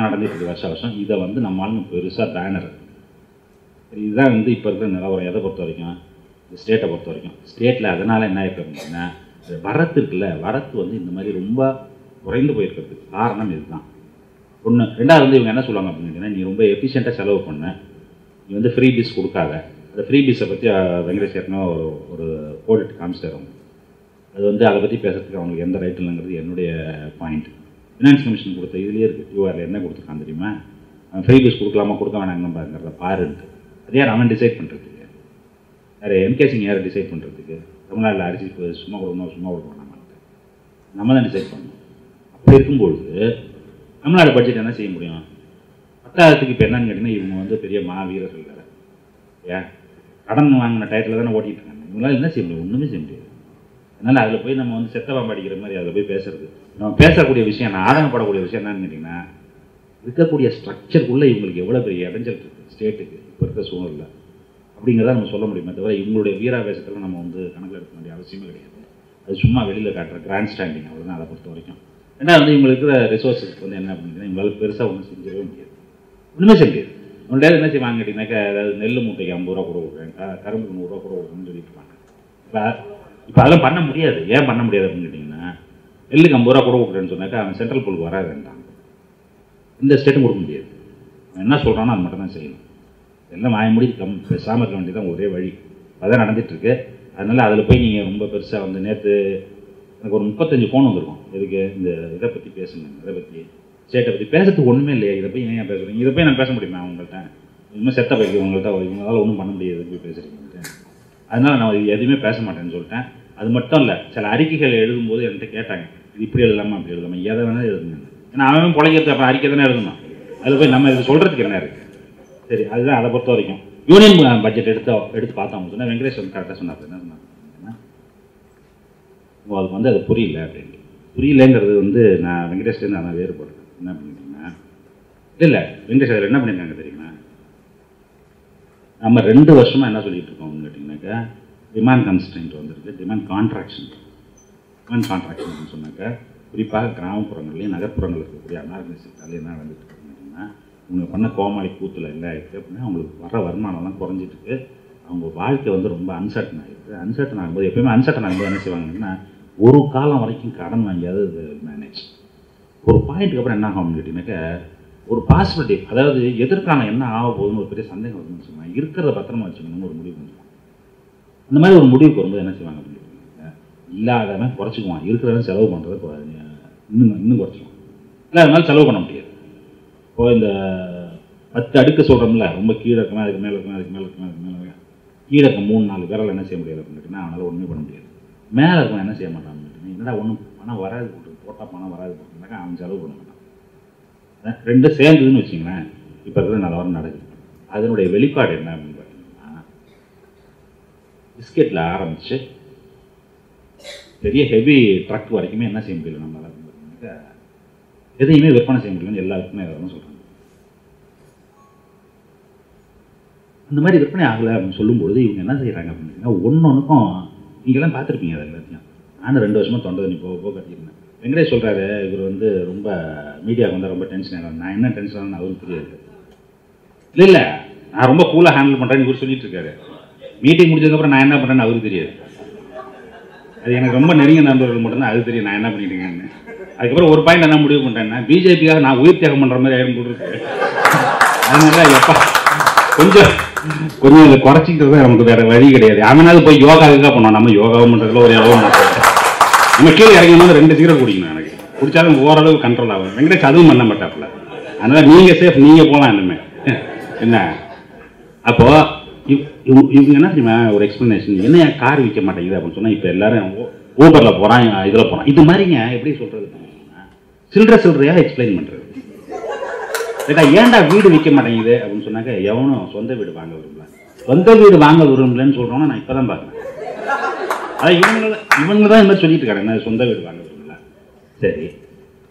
நடந்துட்டு இருக்கு வருஷம் வருஷம் இதை வந்து நம்ம பெருசாக பேனர் இதுதான் வந்து இப்போ இருக்கிற நிலவரம். எதை பொறுத்த வரைக்கும்? இந்த ஸ்டேட்டை பொறுத்த வரைக்கும். ஸ்டேட்டில் அதனால் என்ன ஆயிருக்கு அப்படின்னா வரத்து இருக்குல்ல வரத்து வந்து இந்த மாதிரி ரொம்ப குறைந்து போயிருக்கிறது. காரணம் இதுதான். ஒன்று ரெண்டாவது வந்து இவங்க என்ன சொல்லுவாங்க அப்படின்னு நீ ரொம்ப எஃபிஷியண்ட்டாக செலவு பண்ண. நீ வந்து ஃப்ரீ பீஸ் கொடுக்காத. அந்த ஃப்ரீ பீஸை பற்றி வெங்கடேஷ் ஏற்கனவே ஒரு ஒரு போட்டுட்டு காமிச்சிட்டாரு அது வந்து அதை பற்றி பேசுறதுக்கு அவங்களுக்கு எந்த ரைட் இல்லைங்கிறது என்னுடைய பாயிண்ட் ஃபினான்ஸ் கமிஷன் கொடுத்த இதுலேயே இருக்குது யூஆரில் என்ன கொடுத்துருக்கான் தெரியுமா? அவன் ஃப்ரீ பீஸ் கொடுக்கலாமா கொடுக்க வேணாங்கிறத பாருன்ட்டு அது யார் அவன் டிசைட் பண்ணுறதுக்கு யார் எம்கே சிங் யார் டிசைட் பண்ணுறதுக்கு தமிழ்நாட்டில் அரிசி இப்போ சும்மா கொடுக்கணும் சும்மா கொடுக்க வேணாமான்ட்டு நம்ம தான் டிசைட் பண்ணணும். அப்படி இருக்கும்பொழுது தமிழ்நாடு பட்ஜெட் என்ன செய்ய முடியும்? பத்தாயிரத்துக்கு இப்போ என்னன்னு கேட்டிங்கன்னா இவங்க வந்து பெரிய மாவீரர்கள் வேறு. ஏன் கடன் வாங்கின டயத்தில் தானே ஓட்டிகிட்டு இருக்காங்க. இவங்களால என்ன செய்ய முடியும்? ஒன்றுமே செய்ய முடியாது. அதனால் அதில் போய் நம்ம வந்து செத்தவம் படிக்கிற மாதிரி அதில் போய் பேசுறது. நம்ம பேசக்கூடிய விஷயம் நான் ஆதங்கப்படக்கூடிய விஷயம் என்னன்னு கேட்டிங்கன்னா இருக்கக்கூடிய ஸ்ட்ரக்சருக்குள்ளே இவங்களுக்கு எவ்வளோ பெரிய இடைஞ்சல் இருக்குது ஸ்டேட்டுக்கு இப்போ இருக்க சூழ்நிலை அப்படிங்கிறத நம்ம சொல்ல முடியுமே தவிர இவங்களுடைய வீராவேசத்தில் நம்ம வந்து கணக்கில் எடுக்க வேண்டிய அவசியமே கிடையாது. அது சும்மா வெளியில் காட்டுற கிராண்ட் ஸ்டாண்டிங் அவ்வளோதான் அதை பொறுத்த வரைக்கும். ரெண்டாவது வந்து இவங்களுக்கு இருக்கிற ரிசோர்ஸஸ் வந்து என்ன அப்படின்னா இவங்களால் பெருசாக ஒன்றும் செஞ்சிடவே முடியாது. ஒன்றுமே செய்ய முடியாது என்ன செய்வாங்க கேட்டிங்கனாக்கா அதாவது நெல் மூட்டைக்கு ஐம்பது ரூபா கூட கொடுக்குறேன் கரும்பு கரும்புக்கு நூறுரூவா கூட கொடுக்குறேன்னு சொல்லிட்டு இருப்பாங்க. இப்போ இப்போ அதெல்லாம் பண்ண முடியாது. ஏன் பண்ண முடியாது அப்படின்னு கேட்டிங்கன்னா ஐம்பது ரூபா கூட கொடுக்குறேன்னு சொன்னாக்கா அவன் சென்ட்ரல் வர வேண்டாம் இந்த ஸ்டேட்டும் கொடுக்க முடியாது. அவன் என்ன சொல்கிறானோ அது மட்டும் தான் செய்யணும். எல்லாம் வாய முடி கம் பேசாமல் இருக்க வேண்டியதான் ஒரே வழி. அதான் நடந்துகிட்ருக்கு அதனால் அதில் போய் நீங்கள் ரொம்ப பெருசாக வந்து நேற்று எனக்கு ஒரு முப்பத்தஞ்சு ஃபோன் வந்திருக்கும். எதுக்கு? இந்த இதை பற்றி பேசுங்க இதை பற்றி ஸ்டேட்டை பற்றி பேசுறதுக்கு ஒன்றுமே இல்லையா? இதை போய் ஏன் பேசுகிறீங்க இதை போய் நான் பேச முடியுமா அவங்கள்ட்ட இனிமேல் செத்த போயிருக்கு உங்கள்கிட்ட இவங்களால ஒன்றும் பண்ண முடியாது போய் பேசுகிறீங்கன்ட்டு அதனால் நான் எதுவுமே பேச மாட்டேன்னு சொல்லிட்டேன். அது மட்டும் இல்லை சில அறிக்கைகள் எழுதும்போது என்கிட்ட கேட்டாங்க. இது இப்படி எழுதலாமா அப்படி எழுதலாமா? எதை வேணாலும் எழுதுங்க. ஏன்னா அவன் பிழைக்கிறது அப்புறம் அறிக்கை தானே எழுதணும். அதில் போய் நம்ம இது சொல்கிறதுக்கு என்ன இருக்குது சரி அதுதான் அதை பொறுத்த வரைக்கும். யூனியன் பட்ஜெட் எடுத்து எடுத்து பார்த்தோம் சொன்னால் வெங்கடேஷ் வந்து கரெக்டாக சொன்னார். என்ன சொன்னார்? ஓ, அதுக்கு வந்து அது புரியல அப்படின்ட்டு புரியலங்கிறது வந்து நான் வெங்கடேஷ்லேருந்து நான் வேறுபடுறேன். என்ன பண்ணிட்டீங்கன்னா இல்லை இல்லை வெங்கடேஷ் அதில் என்ன பண்ணியிருக்காங்க தெரியுமா? நம்ம ரெண்டு வருஷமாக என்ன சொல்லிட்டு இருக்கோம்னு கேட்டிங்கனாக்கா டிமாண்ட் கன்ஸ்டன்ட் வந்துருக்கு. டிமாண்ட் கான்ட்ராக்ஷன் அன் கான்ட்ராக்ஷன் சொன்னாக்க குறிப்பாக கிராமப்புறங்கள்லேயும் நகர்ப்புறங்களில் இருக்கக்கூடிய அனார்கனைஸ் செக்டர்ல என்ன நடந்துட்டு இருக்கு இவங்க பண்ண கோமாளி கூத்தில் என்ன ஆயிருக்கு அப்படின்னா அவங்களுக்கு வர வருமானம்லாம் குறைஞ்சிட்டு அவங்க வாழ்க்கை வந்து ரொம்ப அன்சர்டன் ஆகிருக்கு அன்சர்டன் ஆகும்போது எப்பயுமே அன்சர்டன் ஆகும்போது என்ன செய்வாங்கன்னா ஒரு காலம் வரைக்கும் கடன் வாங்கியாவது இது மேனேஜ் ஒரு பாயிண்ட்டுக்கு அப்புறம் என்ன ஆகும் கேட்டிங்கனாக்க ஒரு பாசிபிலிட்டி அதாவது எதிர்காலம் என்ன ஆக போகுதுன்னு ஒரு பெரிய சந்தேகம் வருதுன்னு சொன்னால் இருக்கிறத பத்திரமா வச்சுக்கணும்னு ஒரு முடிவு பண்ணுவாங்க அந்த மாதிரி ஒரு முடிவுக்கு வரும்போது என்ன செய்வாங்க இல்லாதவன் குறைச்சிக்குவான். இருக்கிறவன் செலவு பண்ணுறத இன்னும் இன்னும் குறைச்சிக்குவான். இல்லாதனால செலவு பண்ண முடியாது. இப்போ இந்த பத்து அடுக்கு சொல்கிறோம்ல ரொம்ப கீழே இருக்கணும் அதுக்கு மேலே இருக்கணும் அதுக்கு மேலே இருக்கணும் அதுக்கு மேலே இருக்கணும். கீழே இருக்க மூணு நாலு பேரால் என்ன செய்ய முடியாது அப்படின்னு கேட்டிங்கன்னா அவனால் ஒன்றுமே பண்ண முடியாது. மேலே இருக்கணும் என்ன செய்ய மாட்டான் அப்படின்னு என்னடா ஒன்றும் பணம் வராது போட்டு போட்டால் பணம் வராது போட்டுனாக்கா அவன் செலவு பண்ண மாட்டான். ரெண்டு சேர்ந்ததுன்னு வச்சிங்களேன் இப்போ இருக்கிற நிலவரம் நடக்குது. அதனுடைய வெளிப்பாடு என்ன அப்படின்னு பார்த்தீங்கன்னா பிஸ்கெட்டில் ஆரம்பித்து பெரிய ஹெவி ட்ரக் வரைக்குமே என்ன செய்ய முடியல நம்மளால் அப்படின்னு எதையுமே விற்பனை செய்ய முடியலன்னு எல்லா விற்பனை சொல்கிறாங்க அந்த மாதிரி விற்பனை ஆகலை அப்படின்னு சொல்லும்பொழுது இவங்க என்ன செய்கிறாங்க அப்படின்னு ஒன்று ஒன்றுக்கும் நீங்கள்லாம் பார்த்துருப்பீங்க அதை எல்லாத்தையும். நானும் ரெண்டு வருஷமாக தொண்டை தண்ணி போக போக கட்டியிருந்தேன் வெங்கடேஷ் சொல்கிறாரு இவர் வந்து ரொம்ப மீடியாவுக்கு வந்தால் ரொம்ப டென்ஷன் ஆகும் நான் என்ன டென்ஷன் ஆகுன்னு அவருக்கு தெரியாது இல்லை இல்லை நான் ரொம்ப கூலாக ஹேண்டில் பண்ணுறேன்னு இவர் சொல்லிட்டு இருக்காரு. மீட்டிங் முடிஞ்சதுக்கப்புறம் நான் என்ன பண்ணுறேன்னு அவருக்கு தெரியாது. அது எனக்கு ரொம்ப நெருங்கிய நண்பர்கள் மட்டும்தான். அது தெரியும் நான் என்ன பண்ணிட்டு அதுக்கப்புறம் ஒரு பாயிண்ட் என்ன முடிவு பண்ணிட்டேன்னா பிஜேபிக்காக நான் உயிர் தியாகம் பண்ணுற மாதிரி ஆயிரம் போட்டுருக்கு அதனால எப்பா கொஞ்சம் கொஞ்சம் இதை குறைச்சிக்கிறது தான் நமக்கு வேற வழி கிடையாது. அவனாவது போய் யோகாவுக்காக பண்ணுவோம் நம்ம யோகாவும் பண்ணுறதுல ஒரு அளவு மாட்டோம் நம்ம கீழே இறங்கணும் ரெண்டு சிகரெட் குடிக்கணும் எனக்கு. குடிச்சாலும் ஓரளவு கண்ட்ரோல் ஆகும். வெங்கடேஷ் அதுவும் பண்ண மாட்டாப்புல. அதனால நீங்கள் சேஃப் நீங்கள் போகலாம் இனிமே. என்ன? அப்போது இவங்க இவங்க என்ன தெரியுமா? ஒரு எக்ஸ்பிளனேஷன் என்ன கார் விற்க மாட்டேங்குது அப்படின்னு சொன்னால் இப்போ எல்லாரும் ஊபரில் போகிறான் இதில் போகிறான் இது மாதிரிங்க எப்படி சொல்கிறது சில்லற சில்லறையாக எக்ஸ்பிளைன் பண்ணுறது ஏடா ஏன்டா வீடு விற்க மாட்டேங்குது? அப்படின்னு சொன்னாக்க எவனும் சொந்த வீடு வாங்க விரும்பல சொந்த வீடு வாங்க விரும்பலன்னு சொல்கிறோன்னா நான் இப்பதான் பார்க்குறேன். அதான் இவங்க இவங்க தான் இந்த மாதிரி சொல்லிட்டு இருக்காங்க. சொந்த வீடு வாங்க விரும்பல. சரி.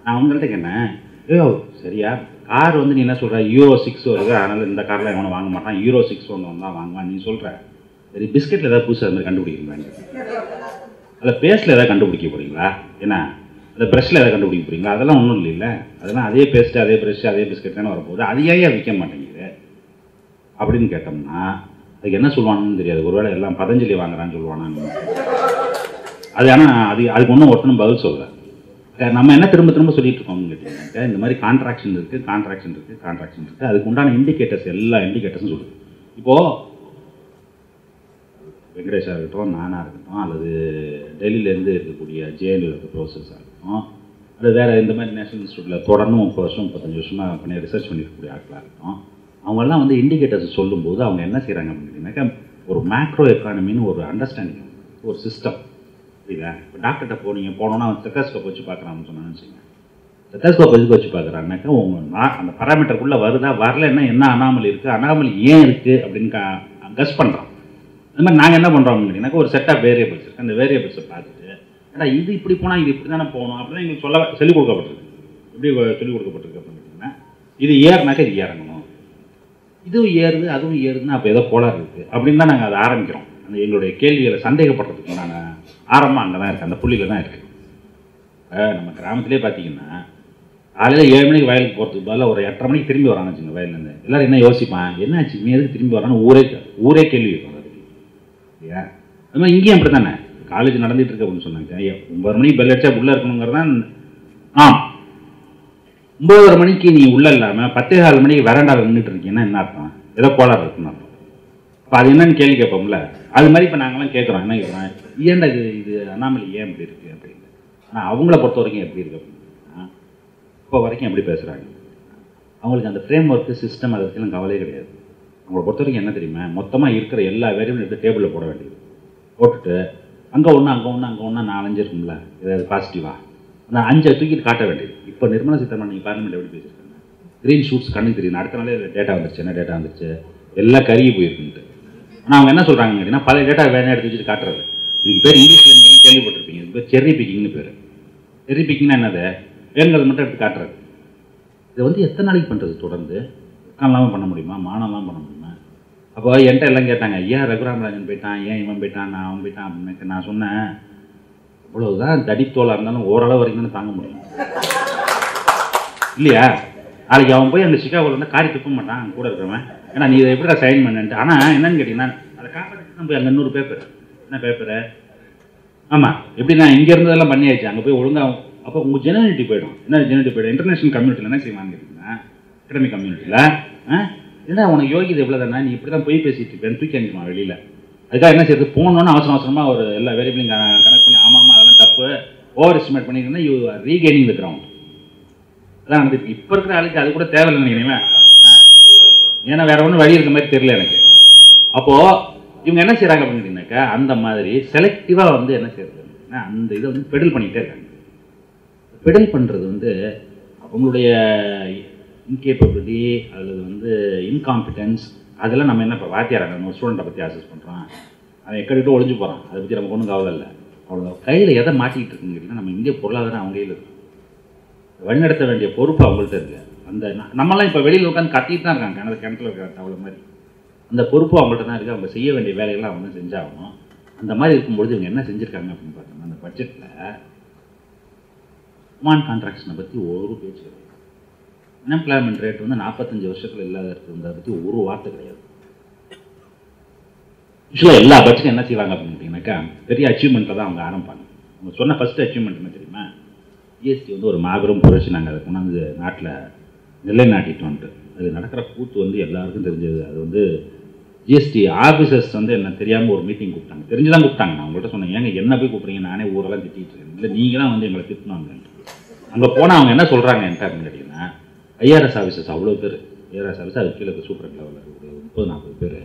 நான் அவங்கள்ட்ட கேட்டேன். ஐயோ சரியா? கார் வந்து நீ என்ன சொல்கிற யூரோ சிக்ஸ் வருது அதனால் இந்த காரில் எவனும் வாங்க மாட்டான். யூரோ சிக்ஸ் ஒன்று வந்தால் வாங்குவான். நீ சொல்கிற சரி பிஸ்கெட்டில் ஏதாவது புதுசாக அது மாதிரி கண்டுபிடிக்கிறீங்களா அதில் பேஸ்ட்டில் ஏதாவது கண்டுபிடிக்க போகிறீங்களா என்ன? அந்த ப்ரெஷ்ஷில் ஏதாவது கண்டுபிடிக்க போகிறீங்களா அதெல்லாம் ஒன்றும் இல்லைல்ல அதெல்லாம் அதே பேஸ்ட்டு அதே ப்ரெஷ் அதே பிஸ்கெட் தானே வரப்போகுது. அது ஏன் விற்க மாட்டேங்குது? அப்படின்னு கேட்டோம்னா அதுக்கு என்ன சொல்லுவானுன்னு தெரியாது. ஒருவேளை எல்லாம் பதஞ்சலி வாங்குறான்னு சொல்லுவானான்னு அது ஆனால் அது அதுக்கு ஒன்றும் ஒருத்தனும் பதில் சொல்கிறேன் நம்ம என்ன திரும்ப திரும்ப சொல்லிட்டு இருக்கோம்னு கேட்டீங்கன்னாக்கா இந்த மாதிரி கான்ட்ராக்ஷன் இருக்குது கான்ட்ராக்ஷன் இருக்குது கான்ட்ராக்ஷன் இருக்குது அதுக்கு உண்டான இண்டிகேட்டர்ஸ் எல்லா இண்டிகேட்டர்ஸும் சொல்லுது. இப்போது வெங்கடேஷாக இருக்கட்டும் நானாக இருக்கட்டும் அல்லது டெல்லியிலேருந்து இருக்கக்கூடிய ஜேஎன்யூ இருக்க ப்ரொஃபஸர்ஸாக இருக்கட்டும் அல்லது வேறு இந்த மாதிரி நேஷனல் இன்ஸ்டியூட்டில் தொடர்ந்து முப்பது வருஷம் முப்பத்தஞ்சு வருஷமாக பண்ணி ரிசர்ச் பண்ணியிருக்கக்கூடிய ஆட்களாக இருக்கட்டும் அவங்கெல்லாம் வந்து இண்டிகேட்டர்ஸ் சொல்லும்போது அவங்க என்ன செய்கிறாங்க அப்படின்னு கேட்டிங்கன்னாக்கா ஒரு மேக்ரோ எக்கானமின்னு ஒரு அண்டர்ஸ்டாண்டிங் ஒரு சிஸ்டம் புரியுதா இப்போ டாக்டர்கிட்ட போ நீங்கள் போனோன்னா அவன் ஸ்டெத்தஸ்கோப் வச்சு பார்க்குறான்னு சொன்னான்னு வச்சுங்க ஸ்டெத்தஸ்கோப் எதுக்கு வச்சு பார்க்குறாங்கனாக்கா உங்கள் நா- அந்த பராமீட்டருக்குள்ளே வருதா வரலன்னா என்ன அனாமல் இருக்குது அனாமல் ஏன் இருக்குது அப்படின்னு கஸ் பண்ணுறான் அது மாதிரி நாங்கள் என்ன பண்ணுறோம் அப்படின்னாக்கா ஒரு செட் ஆஃப் வேரியபிள்ஸ் இருக்குது அந்த வேரியபிள்ஸை பார்த்துட்டு ஏடா இது இப்படி போனால் இது இப்படி தானே போகணும்? அப்படின்னு எங்களுக்கு சொல்ல சொல்லிக் கொடுக்கப்பட்டிருக்கு. எப்படி சொல்லிக் கொடுக்கப்பட்டிருக்கு அப்படின்னு கேட்டிங்கன்னா இது ஏறுனாக்கா இது இறங்கணும். இதுவும் ஏறுது அதுவும் ஏறுதுன்னா அப்போ ஏதோ கோளாறு இருக்குது அப்படின்னு தான் நாங்கள் அதை ஆரம்பிக்கிறோம். அந்த எங்களுடைய கேள்விகளை சந்தேகப்படுறதுக்கு நான் ஆரம்பம் அங்கே தான் இருக்குது அந்த புள்ளியில் தான் இருக்குது நம்ம கிராமத்திலே பார்த்தீங்கன்னா காலையில் ஏழு மணிக்கு வயலுக்கு போகிறதுக்கு பதிலாக ஒரு எட்டரை மணிக்கு திரும்பி வரான்னு வச்சுங்க வயல்லேருந்து எல்லோரும் என்ன யோசிப்பான் என்னாச்சு? மீ எதுக்கு திரும்பி வரான்னு ஊரே ஊரே கேள்வி இருக்கும் அதுக்கு. இல்லையா? அது மாதிரி இங்கேயும் அப்படி தானே காலேஜ் நடந்துகிட்டு இருக்கு அப்படின்னு சொன்னாங்க. ஐயா மணிக்கு பெல் அடிச்சா உள்ளே இருக்கணுங்கிறது தான் ஆம். ஒம்பதரை மணிக்கு நீ உள்ளே இல்லாமல் பத்தே கால் மணிக்கு வரண்டாவில் நின்றுட்டு இருக்கீங்கன்னா என்ன அர்த்தம்? ஏதோ கோளாறு இருக்குன்னு அர்த்தம். இப்போ அது என்னன்னு கேள்வி கேட்போம்ல. அது மாதிரி இப்போ நாங்களாம் கேட்குறோம் என்ன கேட்குறோம் ஏன்டா இது இது அண்ணாமலை ஏன் இப்படி இருக்கு அப்படின்னு. ஆனால் அவங்கள பொறுத்த வரைக்கும் எப்படி இருக்கு அப்படின்னா இப்போ வரைக்கும் எப்படி பேசுகிறாங்க அவங்களுக்கு அந்த ஃப்ரேம் ஒர்க்கு சிஸ்டம் அதை பற்றிலாம் கவலையே கிடையாது. அவங்கள பொறுத்த வரைக்கும் என்ன தெரியுமா? மொத்தமாக இருக்கிற எல்லா வேரியபிளும் எடுத்து டேபிளில் போட வேண்டியது. போட்டுட்டு அங்கே ஒன்று அங்கே ஒன்று அங்கே ஒன்று நாலஞ்சு இருக்கும்ல. ஏதாவது பாசிட்டிவாக அந்த அஞ்சை தூக்கிட்டு காட்ட வேண்டியது. இப்போ நிர்மலா சீதாராமன் நீங்கள் பார்லிமெண்ட் எப்படி பேசியிருக்காங்க. க்ரீன் ஷூட்ஸ் கண்ணுக்கு தெரியும் அடுத்த நாளே டேட்டா வந்துருச்சு. என்ன டேட்டா வந்துருச்சு? எல்லாம் கருகி போயிருக்குன்ட்டு. ஆனால் அவங்க என்ன சொல்கிறாங்க அப்படின்னா பழைய டேட்டா வேணா எடுத்து வச்சுட்டு காட்டுறது. இதுக்கு பேர் இங்கிலீஷில் நீங்கள் கேள்விப்பட்டிருப்பீங்க? இது பேர் செர்ரி பிக்கிங்னு பேர். செர்ரி பிக்கிங்னா என்னது? வேணுங்கிறது மட்டும் எடுத்து காட்டுறது. இதை வந்து எத்தனை நாளைக்கு பண்ணுறது தொடர்ந்து? இல்லாமல் பண்ண முடியுமா? மானம்லாம் பண்ண முடியுமா? அப்போ என்கிட்ட எல்லாம் கேட்டாங்க ஏன் ரகுராமராஜன் போயிட்டான்? ஏன் இவன் போயிட்டான்? நான் அவன் போயிட்டான்? அப்படின்னு நான் சொன்னேன். இவ்வளவுதான் தடித்தோலாக இருந்தாலும் ஓரளவு வரைக்கும் தானே தாங்க முடியும் இல்லையா? நாளைக்கு அவன் போய் அந்த சிக்காகோவில் இருந்தால் காரி துப்ப மாட்டான். கூட இருக்கிறவன். ஏன்னா நீ இதை எப்படி சைன் பண்ணன்ட்டு? ஆனால் என்னன்னு கேட்டிங்கன்னா அதை காப்பாற்றி தான் போய் அங்கே இன்னொரு பேப்பர் என்ன பேப்பரு ஆமாம் எப்படி நான் இங்கே இருந்ததெல்லாம் பண்ணியாச்சு. அங்கே போய் ஒழுங்காக அப்போ உங்கள் ஜெனரிட்டி போயிடும். என்ன ஜெனரிட்டி போயிடும்? இன்டர்நேஷனல் கம்யூனிட்டியில் என்ன செய்வாங்க கேட்டிங்கன்னா அகடமிக் கம்யூனிட்டியில் என்ன உனக்கு யோகிதை எவ்வளோ தானே நீ இப்படி தான் போய் பேசிட்டு இருக்கேன் தூக்கி அனுப்பிடுவான் வெளியில். அதுக்காக என்ன செய்யறது போகணுன்னு அவசரம் அவசரமாக ஒரு எல்லா வேரியபிளையும் கனெக்ட் பண்ணி ஆமாம் ஆமாம் தப்பு. ஓவர் எஸ்டிமேட் பண்ணிங்கன்னா யூ ரீகெய்னிங் த கிரவுண்ட் அதான் நடந்துருக்கு. இப்போ இருக்கிற ஆளுக்கு அது கூட தேவையில்லை நினைக்கிறீங்களா ஏன்னா வேற ஒன்றும் வழி இருக்க மாதிரி தெரியல எனக்கு. அப்போது இவங்க என்ன செய்கிறாங்க அப்படின்னு கேட்டீங்கன்னாக்கா அந்த மாதிரி செலக்டிவாக வந்து என்ன செய்கிறது அந்த இதை வந்து பெடல் பண்ணிக்கிட்டே இருக்காங்க. பெடல் பண்ணுறது வந்து அவங்களுடைய இன்கேப்பபிலிட்டி அல்லது வந்து இன்காம்பிடன்ஸ் அதெல்லாம் நம்ம என்ன இப்போ வாத்தியாராங்க நம்ம ஸ்டூடெண்ட்டை பற்றி அசஸ் பண்ணுறோம் அவன் எக்கடிட்டு ஒழிஞ்சு போகிறான் அதை பற்றி நமக்கு ஒன்றும் கவலை இல்லை. அவ்வளோ கையில் எதை மாட்டிக்கிட்டு இருக்குன்னு கேட்டிங்கன்னா நம்ம இந்திய பொருளாதாரம் அவங்க கையில் இருக்கு. வழிநடத்த வேண்டிய பொறுப்பு அவங்கள்ட்ட இருக்குது அந்த நம்மலாம் இப்போ வெளியில் உட்காந்து கத்திட்டு தான் இருக்காங்க. கிணறு கிணத்துல இருக்கிற தவளை மாதிரி. அந்த பொறுப்பு அவங்கள்ட்ட தான் இருக்குது அவங்க செய்ய வேண்டிய வேலைகள்லாம் அவங்க செஞ்சாகணும். அந்த மாதிரி இருக்கும்பொழுது இவங்க என்ன செஞ்சுருக்காங்க அப்படின்னு பார்த்தோம்னா அந்த பட்ஜெட்டில் மான் கான்ட்ராக்ஷனை பற்றி ஒரு பேச்சு கிடையாது. அன்எம்ப்ளாய்மெண்ட் ரேட் வந்து நாற்பத்தஞ்சு வருஷத்துல இல்லாத இருக்கிறத பற்றி ஒரு வார்த்தை கிடையாது. யூஸ்வலாக எல்லா பட்ஜெட்டும் என்ன செய்வாங்க அப்படின்னு கேட்டிங்கனாக்கா பெரிய அச்சீவ்மெண்ட்டில் தான் அவங்க ஆரம்பிப்பாங்க. அவங்க சொன்ன ஃபஸ்ட்டு அச்சீவ்மெண்ட் என்ன தெரியுமா? ஜிஎஸ்டி வந்து ஒரு மாபெரும் புரட்சி. நாங்கள் அதை கொண்டாந்து நாட்டில் நிலைநாட்டிட்டு வந்துட்டு அது நடக்கிற கூத்து வந்து எல்லாருக்கும் தெரிஞ்சது. அது வந்து ஜிஎஸ்டி ஆஃபீஸர்ஸ் வந்து என்ன தெரியாமல் ஒரு மீட்டிங் கூப்பிட்டாங்க. தெரிஞ்சு தான் கூப்பிட்டாங்க. நான் உங்கள்கிட்ட சொன்னேன் ஏங்க என்ன போய் கூப்பிட்றீங்க? நானே ஊரெல்லாம் திட்டிட்டு இருக்கேன். இல்லை நீங்கள் தான் வந்து எங்களை திட்டினாங்க அங்கே போனால் அவங்க என்ன சொல்கிறாங்க என்கிட்ட அப்படின்னு கேட்டிங்கன்னா ஐஆர்எஸ் ஆஃபீஸர்ஸ் அவ்வளோ பேர். ஐஆர்எஸ் ஆஃபீஸர் அது கீழே சூப்பர் லெவலில் இருக்கக்கூடிய முப்பது நாற்பது பேர்.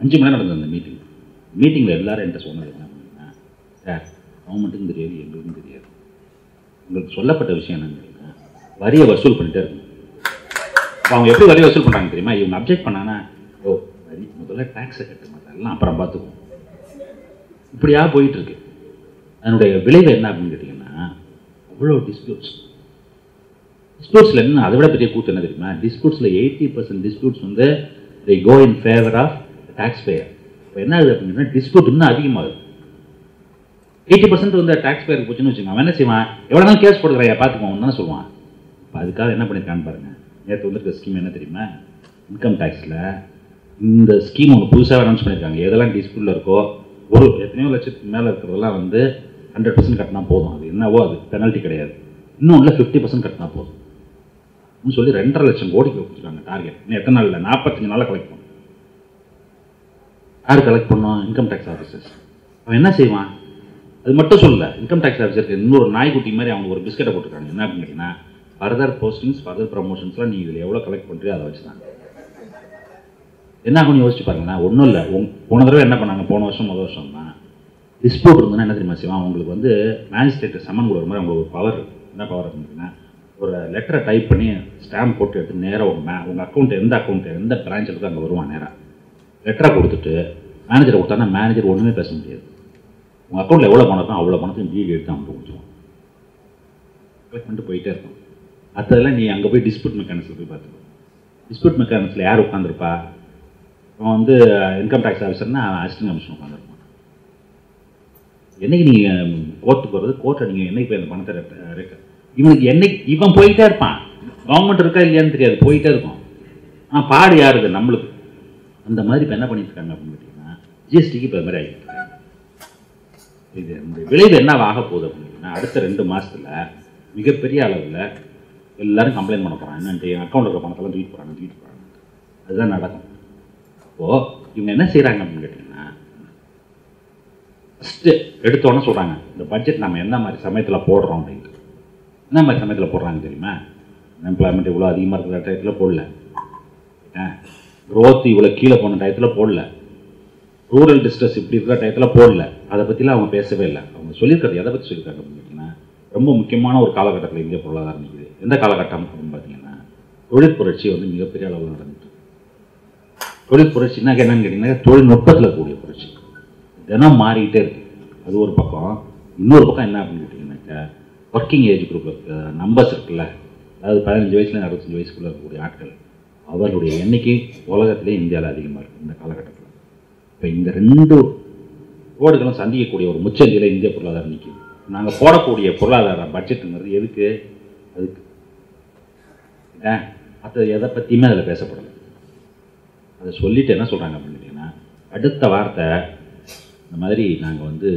அஞ்சு மணி நேரம் நடந்தது அந்த மீட்டிங் மீட்டிங்கில் எல்லோரும் என்கிட்ட சொன்னது என்ன அப்படின்னா சார் கவர்மெண்ட்டுக்கும் தெரியாது எங்களுக்கும் தெரியாது. உங்களுக்கு சொல்லப்பட்ட விஷயம் என்னன்னு கேட்டிங்கன்னா வரியை வசூல் பண்ணிட்டே இருக்கணும். அவங்க எப்படி வரியை வசூல் பண்ணுறாங்க தெரியுமா? இவங்க அப்ஜெக்ட் பண்ணாங்கன்னா ஓ முதல்ல டேக்ஸை கட்டு எல்லாம் அப்புறம் பார்த்துக்குவோம். இப்படியா போயிட்டு இருக்கு அதனுடைய விளைவு என்ன அப்படின்னு கேட்டிங்கன்னா அவ்வளோ டிஸ்பியூட்ஸ் டிஸ்பியூட்ஸில் என்ன அதை விட பெரிய கூத்து என்ன தெரியுமா? டிஸ்பியூட்ஸில் எயிட்டி பர்சன்ட் டிஸ்பியூட்ஸ் வந்து they go in favour of taxpayer இப்போ என்ன ஆகுது அப்படின்னா டிஸ்பியூட் இன்னும் அதிகமாகுது. எயிட்டி பர்சன்ட் வந்து டேக்ஸ் பேயருக்கு போச்சுன்னு வச்சுக்கோங்க. அவன் என்ன செய்வான்? எவ்வளோ நாள் கேஸ் போடுறாயா பார்த்துக்குவோம். தானே சொல்லுவான். இப்போ அதுக்காக என்ன பண்ணியிருக்கான்னு பாருங்க. நேற்று வந்துருக்க ஸ்கீம் என்ன தெரியுமா? இன்கம் டேக்ஸில் இந்த ஸ்கீம் ஒன்று புதுசாக அனௌன்ஸ் பண்ணியிருக்காங்க எதெல்லாம் டிஸ்பியூட்டில் இருக்கோ ஒரு எத்தனையோ லட்சத்துக்கு மேலே இருக்கிறதெல்லாம் வந்து ஹண்ட்ரட் பர்சன்ட் கட்டினா போதும். அது என்னவோ அது. பெனல்ட்டி கிடையாது. இன்னும் ஃபிஃப்டி பர்சன்ட் கட்டினா போதும். சொல்லி ரெண்டரை லட்சம் கோடிக்கு வச்சுருக்காங்க டார்கெட் இன்னும் எத்தனை நாள் நாற்பத்தஞ்சு நாளில் கலெக்ட் பண்ணும். யார் கலெக்ட் பண்ணோம்? இன்கம் டேக்ஸ் ஆஃபீஸர்ஸ் அவன் என்ன செய்வான்? அது மட்டும் சொல்லல. இன்கம் டேக்ஸ் ஆஃபீஸருக்கு இன்னொரு நாய்க்குட்டி மாதிரி அவங்க ஒரு பிஸ்கெட்டை போட்டுருக்காங்க. என்ன அப்படின்னு கேட்டிங்கன்னா ஃபர்தர் போஸ்டிங்ஸ் ஃபர்தர் ப்ரமோஷன்ஸ்லாம் நீ இதில் எவ்வளோ கலெக்ட் பண்ணுறியோ அதை வச்சு தான் என்ன ஆகும்னு யோசிச்சு பாருங்களேன். ஒன்றும் இல்லை. உங் போன தடவை என்ன பண்ணாங்க? போன வருஷம் முதல் வருஷம் தான். டிஸ்போர்ட் இருந்ததுன்னா என்ன தெரியுமா செய்வான் அவங்களுக்கு வந்து மேஜிஸ்ட்ரேட் சம்மன் கொடுக்குற மாதிரி அவங்களுக்கு ஒரு பவர் என்ன பவர் இருந்ததுன்னா ஒரு லெட்டரை டைப் பண்ணி ஸ்டாம்ப் போட்டு எடுத்து நேராக உங்கள் மே உங்கள் அக்கௌண்ட் எந்த அக்கௌண்ட் எந்த பிரான்ச் இருக்கோ அங்கே வருவான் நேராக லெட்டரை கொடுத்துட்டு மேனேஜரை கொடுத்தானா மேனேஜர் ஒன்றுமே பேச முடியாது. உங்கள் அக்கௌண்ட்டில் எவ்வளோ பணம் இருக்கோ அவ்வளோ பணத்தையும் டீல் எடுத்து அவங்க கொடுத்துருவோம் கலெக்ட் பண்ணிட்டு போயிட்டே இருக்கும் அடுத்ததெல்லாம் நீ அங்கே போய் டிஸ்பியூட் மெக்கானிக்ஸில் போய் பார்த்துக்கோ. டிஸ்பியூட் மெக்கானிக்ஸில் யார் உட்காந்துருப்பா அவன் வந்து இன்கம் டேக்ஸ் ஆஃபீஸர்னா அசிஸ்டன்ட் கமிஷன் உட்காந்துருப்பான் என்னைக்கு நீங்கள் கோர்ட்டு போகிறது கோர்ட்டை நீங்கள் என்னைக்கு போய் அந்த பணத்தை ரெக்க- இவனுக்கு என்னைக்கு இவன் போயிட்டே இருப்பான். கவர்மெண்ட் இருக்கா இல்லையான்னு தெரியாது. போயிட்டே இருக்கும். ஆனால் பாடு யாருது நம்மளுக்கு. அந்த மாதிரி இப்போ என்ன பண்ணிட்டு இருக்காங்க அப்படின்னு கேட்டிங்கன்னா ஜிஎஸ்டிக்கு இப்போ மாதிரி ஆகிட்டு இருக்காங்க இது இந்த விளைவு என்ன ஆக போகுது அப்படின்னா அடுத்த ரெண்டு மாசத்துல மிகப்பெரிய அளவில் எல்லாரும் கம்ப்ளைண்ட் பண்ண போகிறாங்க என்னன்ட்டு என் அக்கௌண்ட் இருக்கிற பணத்தெல்லாம் தூக்கிட்டு போகிறாங்க தூக்கிட்டு போகிறாங்க அதுதான் நடக்கும். அப்போது இவங்க என்ன செய்கிறாங்க அப்படின்னு கேட்டிங்கன்னா ஃபஸ்ட்டு எடுத்தோன்னே சொல்கிறாங்க இந்த பட்ஜெட் நம்ம என்ன மாதிரி சமயத்தில் போடுறோம்? அப்படின்ட்டு. என்ன மாதிரி சமயத்தில் போடுறாங்க தெரியுமா? எம்ப்ளாய்மெண்ட் இவ்வளோ அதிகமாக இருக்கிற டயத்தில் போடல. க்ரோத் இவ்வளோ கீழே போன டயத்தில் போடல. ரூரல் டிஸ்ட்ரெஸ் இப்படி இருக்கிற டயத்தில் போடல. அதை பற்றிலாம் அவங்க பேசவே இல்லை. அவங்க சொல்லியிருக்கிறது எதை பற்றி சொல்லியிருக்காங்க அப்படின்னு கேட்டிங்கன்னா ரொம்ப முக்கியமான ஒரு காலகட்டத்தில் இந்திய பொருளாதாரம் இருக்குது. எந்த காலகட்டம் அப்படின்னு பார்த்தீங்கன்னா தொழிற்புரட்சி வந்து மிகப்பெரிய அளவில் நடந்துட்டு தொழில் புரட்சினா என்னன்னு கேட்டிங்கன்னா தொழில்நுட்பத்தில் கூடிய புரட்சி. தினம் மாறிக்கிட்டே இருக்கு. அது ஒரு பக்கம். இன்னொரு பக்கம் என்ன அப்படின்னு கேட்டிங்கன்னாக்கா ஒர்க்கிங் ஏஜ் குரூப் நம்பர்ஸ் இருக்குல்ல. அதாவது பதினஞ்சு வயசுல அறுபத்தஞ்சு வயசுக்குள்ள இருக்கக்கூடிய ஆட்கள் அவர்களுடைய எண்ணிக்கை உலகத்திலே இந்தியாவில் அதிகமாக இருக்குது இந்த காலகட்டத்தில். இப்போ இந்த ரெண்டு கோடுகளும் சந்திக்கக்கூடிய ஒரு முச்சந்தியில் இந்திய பொருளாதாரம் நிற்கிது நாங்கள் போடக்கூடிய பொருளாதார பட்ஜெட்டுங்கிறது எதுக்கு? அதுக்கு ஏன் அது எதை பற்றியுமே அதில் பேசப்படலை. அதை சொல்லிட்டு என்ன சொல்கிறாங்க அப்படின்னு கேட்டிங்கன்னா அடுத்த வார்த்தை இந்த மாதிரி நாங்கள் வந்து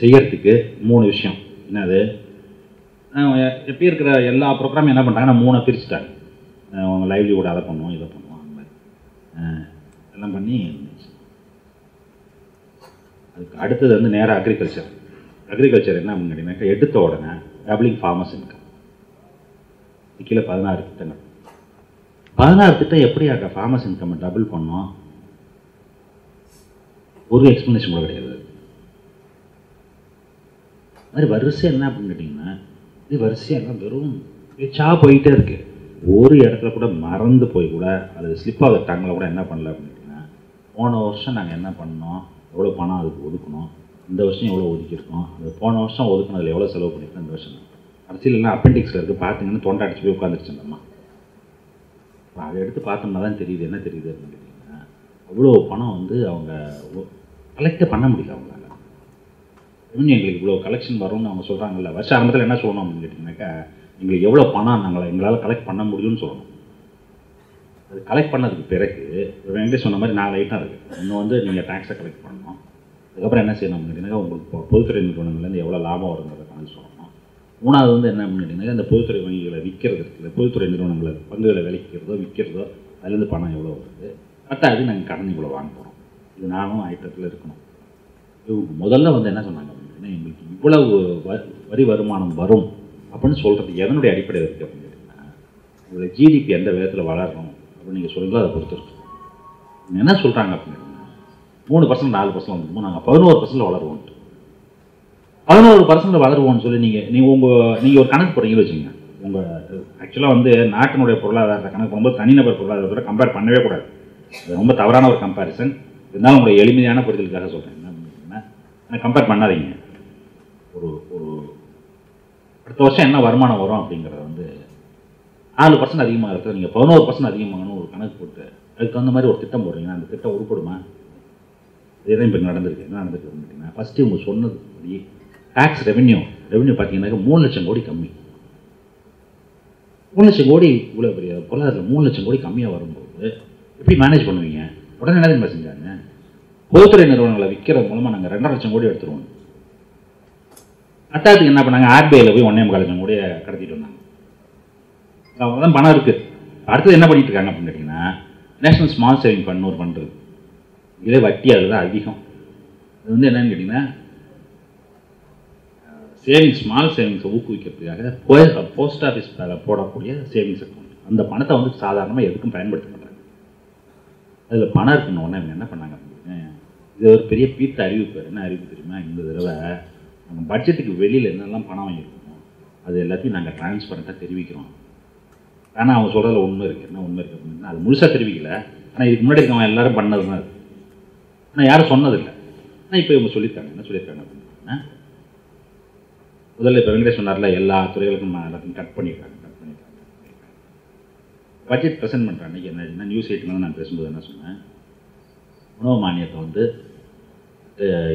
செய்யறதுக்கு மூணு விஷயம். என்னது? எப்படி இருக்கிற எல்லா ப்ரோக்ராமும் என்ன பண்ணுறாங்கன்னா மூணை பிரிச்சுட்டாங்க. அவங்க லைவ்லிவுட் அதை பண்ணுவோம் இதை பண்ணுவோம் அந்த மாதிரி. எல்லாம் பண்ணி அதுக்கு அடுத்தது வந்து நேராக அக்ரிகல்ச்சர் அக்ரிகல்ச்சர் என்ன அப்படின்னு கேட்டிங்கனாக்கா எடுத்த உடனே டபுளிங் ஃபார்மர்ஸ் இன்கம் கீழே பதினாறு திட்டங்கள். பதினாறு திட்டம் எப்படி அக்கா ஃபார்மஸ் இன்கம் டபுள் பண்ணோம்? ஒரு எக்ஸ்ப்ளனேஷன் கூட கிடையாது. அது மாதிரி வரிசையாக என்ன அப்படின்னு கேட்டிங்கன்னா இது வரிசையாக எல்லாம் வெறும் பேச்சா போயிட்டே இருக்கு. ஒரு இடத்துல கூட மறந்து போய் கூட அது ஸ்லிப் ஆகிற டங்கில் கூட என்ன பண்ணல அப்படின்னு கேட்டிங்கன்னா போன வருஷம் நாங்கள் என்ன பண்ணோம்? எவ்வளோ பணம் அதுக்கு ஒதுக்கணும்? இந்த வருஷம் எவ்வளோ ஒதுக்கியிருக்கோம்? அது போன வருஷம் ஒதுக்குனதுல எவ்வளோ செலவு பண்ணியிருக்கோம்? இந்த வருஷம். கடைசியில் எல்லாம் அப்பெண்டிக்ஸில் இருக்குது பார்த்தீங்கன்னா தொண்டை அடிச்சு போய் உட்காந்துருச்சு இப்போ அதை எடுத்து பார்த்தோம்னா தான் தெரியுது. என்ன தெரியுது அப்படின்னு கேட்டிங்கன்னா அவ்வளோ பணம் வந்து அவங்க கலெக்டே பண்ண முடியல அவங்களால. இன்னும் எங்களுக்கு இவ்வளோ கலெக்ஷன் வரும்னு அவங்க சொல்கிறாங்கல்ல வருஷ ஆரம்பத்தில் என்ன சொல்லணும் அப்படின்னு கேட்டிங்கனாக்கா எங்களுக்கு எவ்வளோ பணம் நாங்கள் எங்களால் கலெக்ட் பண்ண முடியும்னு சொல்லணும். அது கலெக்ட் பண்ணதுக்கு பிறகு வெங்கடேஷ் சொன்ன மாதிரி நாலு ஐட்டம் இருக்குது இன்னும் வந்து நீங்கள் டேக்ஸை கலெக்ட் பண்ணணும். அதுக்கப்புறம் என்ன செய்யணும் அப்படின்னு கேட்டிங்கன்னா உங்களுக்கு பொதுத்துறை நிறுவனங்கள்லேருந்து எவ்வளோ லாபம் வருங்கிறது மூணாவது வந்து என்ன அப்படின்னு கேட்டிங்கன்னா இந்த பொதுத்துறை வங்கிகளை விற்கிறது இருக்குல்ல பொதுத்துறை நிறுவனங்களை பங்குகளை விலைக்கிறதோ விற்கிறதோ அதுலேருந்து பணம் எவ்வளோ வருது? பத்தாவது நாங்கள் கடன் இவ்வளோ வாங்க போகிறோம் இது நானும் ஐட்டத்தில் இருக்கணும். இவங்க முதல்ல வந்து என்ன சொன்னாங்க அப்படின்னா எங்களுக்கு இவ்வளவு வ- வரி வருமானம் வரும் அப்படின்னு சொல்கிறது எதனுடைய அடிப்படையில் இருக்குது அப்படின்னு கேட்டிங்கன்னா உங்களோட ஜிடிபி எந்த விதத்தில் வளரணும் அப்படின்னு நீங்கள் சொல்லுங்களோ அதை பொறுத்து என்ன சொல்கிறாங்க அப்படின்னு மூணு பர்சன்ட் நாலு பர்சன்ட் வந்துருமோ நாங்கள் பதினோரு பர்சன்ட் வளருவோம் பதினோரு பர்சன்ட் வளருவோம்னு சொல்லி நீங்கள் நீங்கள் உங்கள் நீங்கள் ஒரு கணக்கு போடுறீங்கன்னு வச்சுங்க உங்கள் ஆக்சுவலாக வந்து நாட்டினுடைய பொருளாதாரத்தை கணக்கு ரொம்ப தனிநபர் பொருளாதாரத்தோட கம்பேர் பண்ணவே கூடாது. அது ரொம்ப தவறான ஒரு கம்பேரிசன் இருந்தாலும் உங்களுடைய எளிமையான புரிதலுக்காக சொல்கிறேன் என்ன கம்பேர் பண்ணாதீங்க. ஒரு ஒரு அடுத்த வருஷம் என்ன வருமானம் வரும் அப்படிங்கிறத வந்து நாலு பர்சன்ட் அதிகமாக இருக்கிறது நீங்கள் பதினோரு பர்சன்ட் அதிகமாகணும் ஒரு கணக்கு போட்டு அதுக்கு தகுந்த மாதிரி ஒரு திட்டம் போடுறீங்கன்னா அந்த திட்டம் உருப்படுமா? இதுதான் இப்போ நடந்திருக்கு. என்ன நடந்திருக்கு அப்படின்னா ஃபஸ்ட்டு இவங்க சொன்னது படி டேக்ஸ் ரெவென்யூ ரெவென்யூ பார்த்தீங்கன்னாக்கா மூணு லட்சம் கோடி கம்மி. மூணு லட்சம் கோடி இவ்வளோ பெரிய பொருளாதாரத்தில் மூணு லட்சம் கோடி கம்மியாக வரும்போது எப்படி மேனேஜ் பண்ணுவீங்க? உடனே என்ன தெரியுமா செஞ்சாங்க? பொதுத்துறை நிறுவனங்களை விற்கிறது மூலமாக நாங்கள் ரெண்டரை லட்சம் கோடி எடுத்துருவோம். அத்தாத்துக்கு என்ன பண்ணாங்க? ஆர்பிஐயில் போய் ஒன்னே முக்கால் லட்சம் கோடியை கடத்திட்டு வந்தாங்க. அவங்க தான் பணம் இருக்குது அடுத்தது என்ன பண்ணிட்டு இருக்காங்க அப்படின்னு கேட்டிங்கன்னா நேஷனல் ஸ்மால் சேவிங் ஃபண்ட் ஒரு பண்ணுறது இதே வட்டி அதில் தான் அதிகம். அது வந்து என்னன்னு கேட்டிங்கன்னா சேவிங்ஸ் ஸ்மால் சேவிங்ஸை ஊக்குவிக்கிறதுக்காக போஸ்ட் ஆஃபீஸ் போடக்கூடிய சேவிங்ஸ் அக்கௌண்ட் அந்த பணத்தை வந்து சாதாரணமாக எதுக்கும் பயன்படுத்த மாட்டாங்க. அதில் பணம் இருக்குன்னு உடனே இவங்க என்ன பண்ணாங்க இது ஒரு பெரிய பீத்த அறிவிப்பு என்ன அறிவிப்பு தெரியுமா? இந்த தடவை நம்ம பட்ஜெட்டுக்கு வெளியில் என்னெல்லாம் பணம் வாங்கியிருக்கோம் அது எல்லாத்தையும் நாங்கள் டிரான்ஸ்பரண்ட்டாக தெரிவிக்கிறோம். ஆனால் அவங்க சொல்கிறதுல உண்மை இருக்குது என்ன உண்மை இருக்குது அப்படின்னா அது முழுசாக தெரிவிக்கல. ஆனால் இதுக்கு முன்னாடி இருக்கவங்க எல்லோரும் பண்ணது தான் இருக்குது ஆனால் யாரும் சொன்னதில்லை. ஆனால் இப்போ இவங்க சொல்லியிருக்காங்க. என்ன சொல்லியிருக்காங்க முதல்ல இப்போ வெங்கடேஷ் சொன்னார்ல எல்லா துறைகளுக்கும் எல்லாத்தையும் கட் பண்ணியிருக்காங்க கட் பண்ணியிருக்காங்க பட்ஜெட் ப்ரெசென்ட் பண்ணுற அன்றைக்கி என்ன நியூஸ் எயிட்டில் நான் பேசும்போது என்ன சொன்னேன்? உணவு மானியத்தை வந்து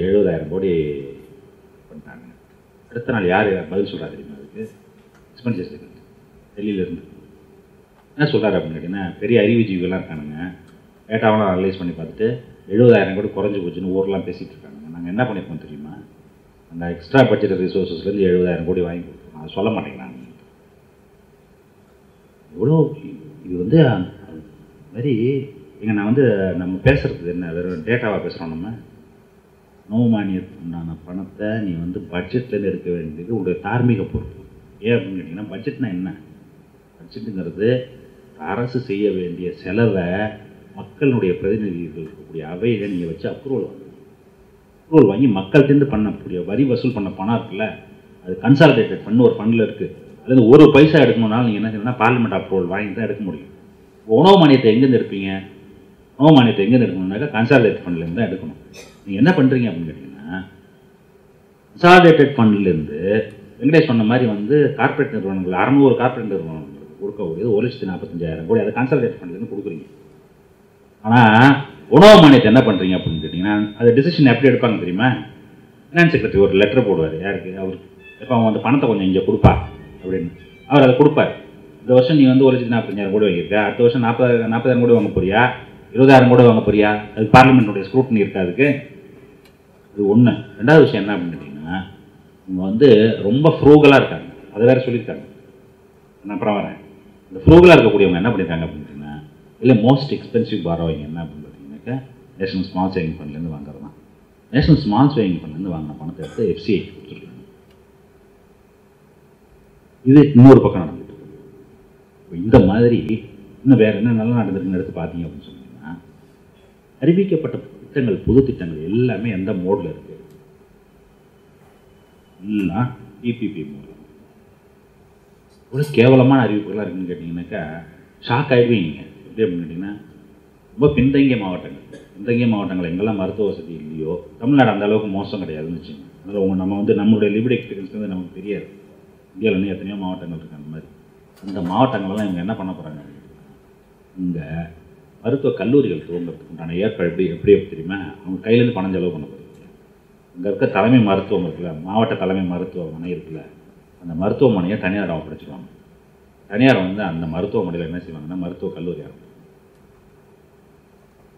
எழுபதாயிரம் கோடி பண்ணிட்டாங்க அடுத்த நாள் யார் பதில் சொல்கிறா தெரியுமா அதுக்கு? எக்ஸ்பென்சஸ் டெல்லியிலேருந்து என்ன சொல்கிறாரு அப்படின்னு கேட்டிங்கன்னா பெரிய அறிவுஜீவிகள்லாம் இருக்கானுங்க. டேட்டாவெல்லாம் அனலைஸ் பண்ணி பார்த்துட்டு எழுபதாயிரம் கூட குறைஞ்சி போச்சுன்னு ஊரெலாம் பேசிகிட்டு இருக்காங்க நாங்கள் என்ன பண்ணியிருக்கோம் தெரியுமா? அந்த எக்ஸ்ட்ரா பட்ஜெட் ரிசோர்ஸஸ்லேருந்து எழுபதாயிரம் கோடி வாங்கி கொடுக்கணும். அதை சொல்ல மாட்டேங்கிறாங்க. இவ்வளோ இது வந்து மாதிரி இங்கே நான் வந்து நம்ம பேசுறது என்ன? வெறும் டேட்டாவாக பேசுகிறோம் நம்ம. நோவு மானியத்துண்டான பணத்தை நீ வந்து பட்ஜெட்லேருந்து எடுக்க வேண்டியது உங்களுடைய தார்மீக பொறுப்பு. ஏன் அப்படின்னு கேட்டிங்கன்னா பட்ஜெட்னா என்ன? பட்ஜெட்டுங்கிறது அரசு செய்ய வேண்டிய செலவை மக்களுடைய பிரதிநிதிகள் இருக்கக்கூடிய அவையில் நீங்கள் வச்சு அப்ரூவல் வாங்க அப்ரூவல் வாங்கி மக்கள்கிட்டேருந்து பண்ணக்கூடிய வரி வசூல் பண்ண பணம் இருக்குல்ல அது கன்சாலிடேட்டட் பண்ண ஒரு ஃபண்டில் இருக்குது அல்லது ஒரு பைசா எடுக்கணும்னாலும் நீங்கள் என்ன செய்யணும்னா பார்லிமெண்ட் அப்ரூவல் வாங்கி தான் எடுக்க முடியும். உணவு மானியத்தை எங்கேருந்து எடுப்பீங்க? உணவு மானியத்தை எங்கேருந்து எடுக்கணும்னாக்கா கன்சாலிடேட் ஃபண்ட்லேருந்து தான் எடுக்கணும். நீங்கள் என்ன பண்ணுறீங்க அப்படின்னு கேட்டிங்கன்னா கன்சாலிடேட்டட் ஃபண்ட்லேருந்து வெங்கடேஷ் சொன்ன மாதிரி வந்து கார்ப்பரேட் நிறுவனங்கள் அறநூறு கார்ப்பரேட் நிறுவனங்கள் கொடுக்கக்கூடியது ஒரு லட்சத்தி நாற்பத்தஞ்சாயிரம் கோடி. அதை கன்சாலிடேட் ஃபண்ட்லேருந்து கொடுக்குறீங்க. ஆனால் உணவு மானியத்தை என்ன பண்ணுறீங்க அப்படின்னு கேட்டிங்கன்னா அது டிசிஷன் எப்படி எடுப்பாங்க தெரியுமா? ஃபினான்ஸ் செக்ரட்டரி ஒரு லெட்டர் போடுவார். யாருக்கு? அவர். எப்போ அவன் அந்த பணத்தை கொஞ்சம் இங்கே கொடுப்பா அப்படின்னு. அவர் அதை கொடுப்பார். இந்த வருஷம் நீ வந்து ஒரு லட்சத்தி நாற்பத்தஞ்சாயிரம் கூட வாங்கியிருக்க. அடுத்த வருஷம் நாற்பதாயிரம் நாற்பதாயிரம் கூட வாங்க போறியா? இருபதாயிரம் கூட வாங்க போறியா? அது பார்லிமெண்ட்டுடைய ஸ்க்ரூட்னி இருக்கா அதுக்கு? இது ஒன்று ரெண்டாவது விஷயம் என்ன அப்படின்னு கேட்டிங்கன்னா இவங்க வந்து ரொம்ப ஃப்ரூகலாக இருக்காங்க. அதை வேறு சொல்லியிருக்காங்க. நான் அப்புறம் வரேன். இந்த ஃப்ரூகலாக இருக்கக்கூடியவங்க என்ன பண்ணியிருக்காங்க அப்படின்னு கேட்டிங்கன்னா இல்லை மோஸ்ட் எக்ஸ்பென்சிவ் பாரோவிங் என்ன அப்படின்னு பார்த்தீங்கன்னாக்கா நேஷனல் ஸ்மால் சேவிங் ஃபண்ட்லேருந்து வாங்குறது தான் நேஷனல் ஸ்மால் சேவிங் ஃபண்ட்லேருந்து வாங்கின பணத்தை எடுத்து எஃப்சிஐ கொடுத்துருக்காங்க. இது இன்னொரு பக்கம் நடந்துட்டு இருக்கு. இந்த மாதிரி இன்னும் வேற என்ன நல்லா நடந்திருக்குன்னு எடுத்து பார்த்தீங்க அப்படின்னு சொன்னீங்கன்னா அறிவிக்கப்பட்ட திட்டங்கள் பொது திட்டங்கள் எல்லாமே எந்த மோட்ல இருக்கு? எல்லாம் பிபிபி மூலம் ஒரு கேவலமான அறிவிப்புகளாக இருக்குன்னு கேட்டிங்கன்னாக்கா ஷாக் ஆகிடுவீங்க எப்படி அப்படின்னு கேட்டிங்கன்னா ரொம்ப பின்தங்கிய மாவட்டங்கள். பின்தங்கிய மாவட்டங்கள் எங்கெல்லாம் மருத்துவ வசதி இல்லையோ தமிழ்நாடு அந்த அளவுக்கு மோசம் கிடையாதுன்னு வச்சுங்க அதில் உங்கள் நம்ம வந்து நம்மளுடைய லிபிட் எக்ஸ்பீரியன்ஸ் வந்து நமக்கு தெரியாது. இந்தியாவில் இன்னும் எத்தனையோ மாவட்டங்கள் இருக்குது அந்த மாதிரி. அந்த மாவட்டங்கள்லாம் இவங்க என்ன பண்ண போகிறாங்க இங்கே மருத்துவ கல்லூரிகள் துவங்கிறதுக்கு உண்டான ஏற்பாடு எப்படி எப்படி தெரியுமா? அவங்க கையிலேருந்து பணம் செலவு பண்ண போகிறீங்க இங்கே இருக்க தலைமை மருத்துவம் இருக்குல்ல மாவட்ட தலைமை மருத்துவமனை இருக்குல்ல அந்த மருத்துவமனையை தனியார் ஒப்படைச்சிடுவாங்க தனியார் வந்து அந்த மருத்துவமனையில் என்ன செய்வாங்கன்னா மருத்துவ கல்லூரி ஆரம்பிச்சு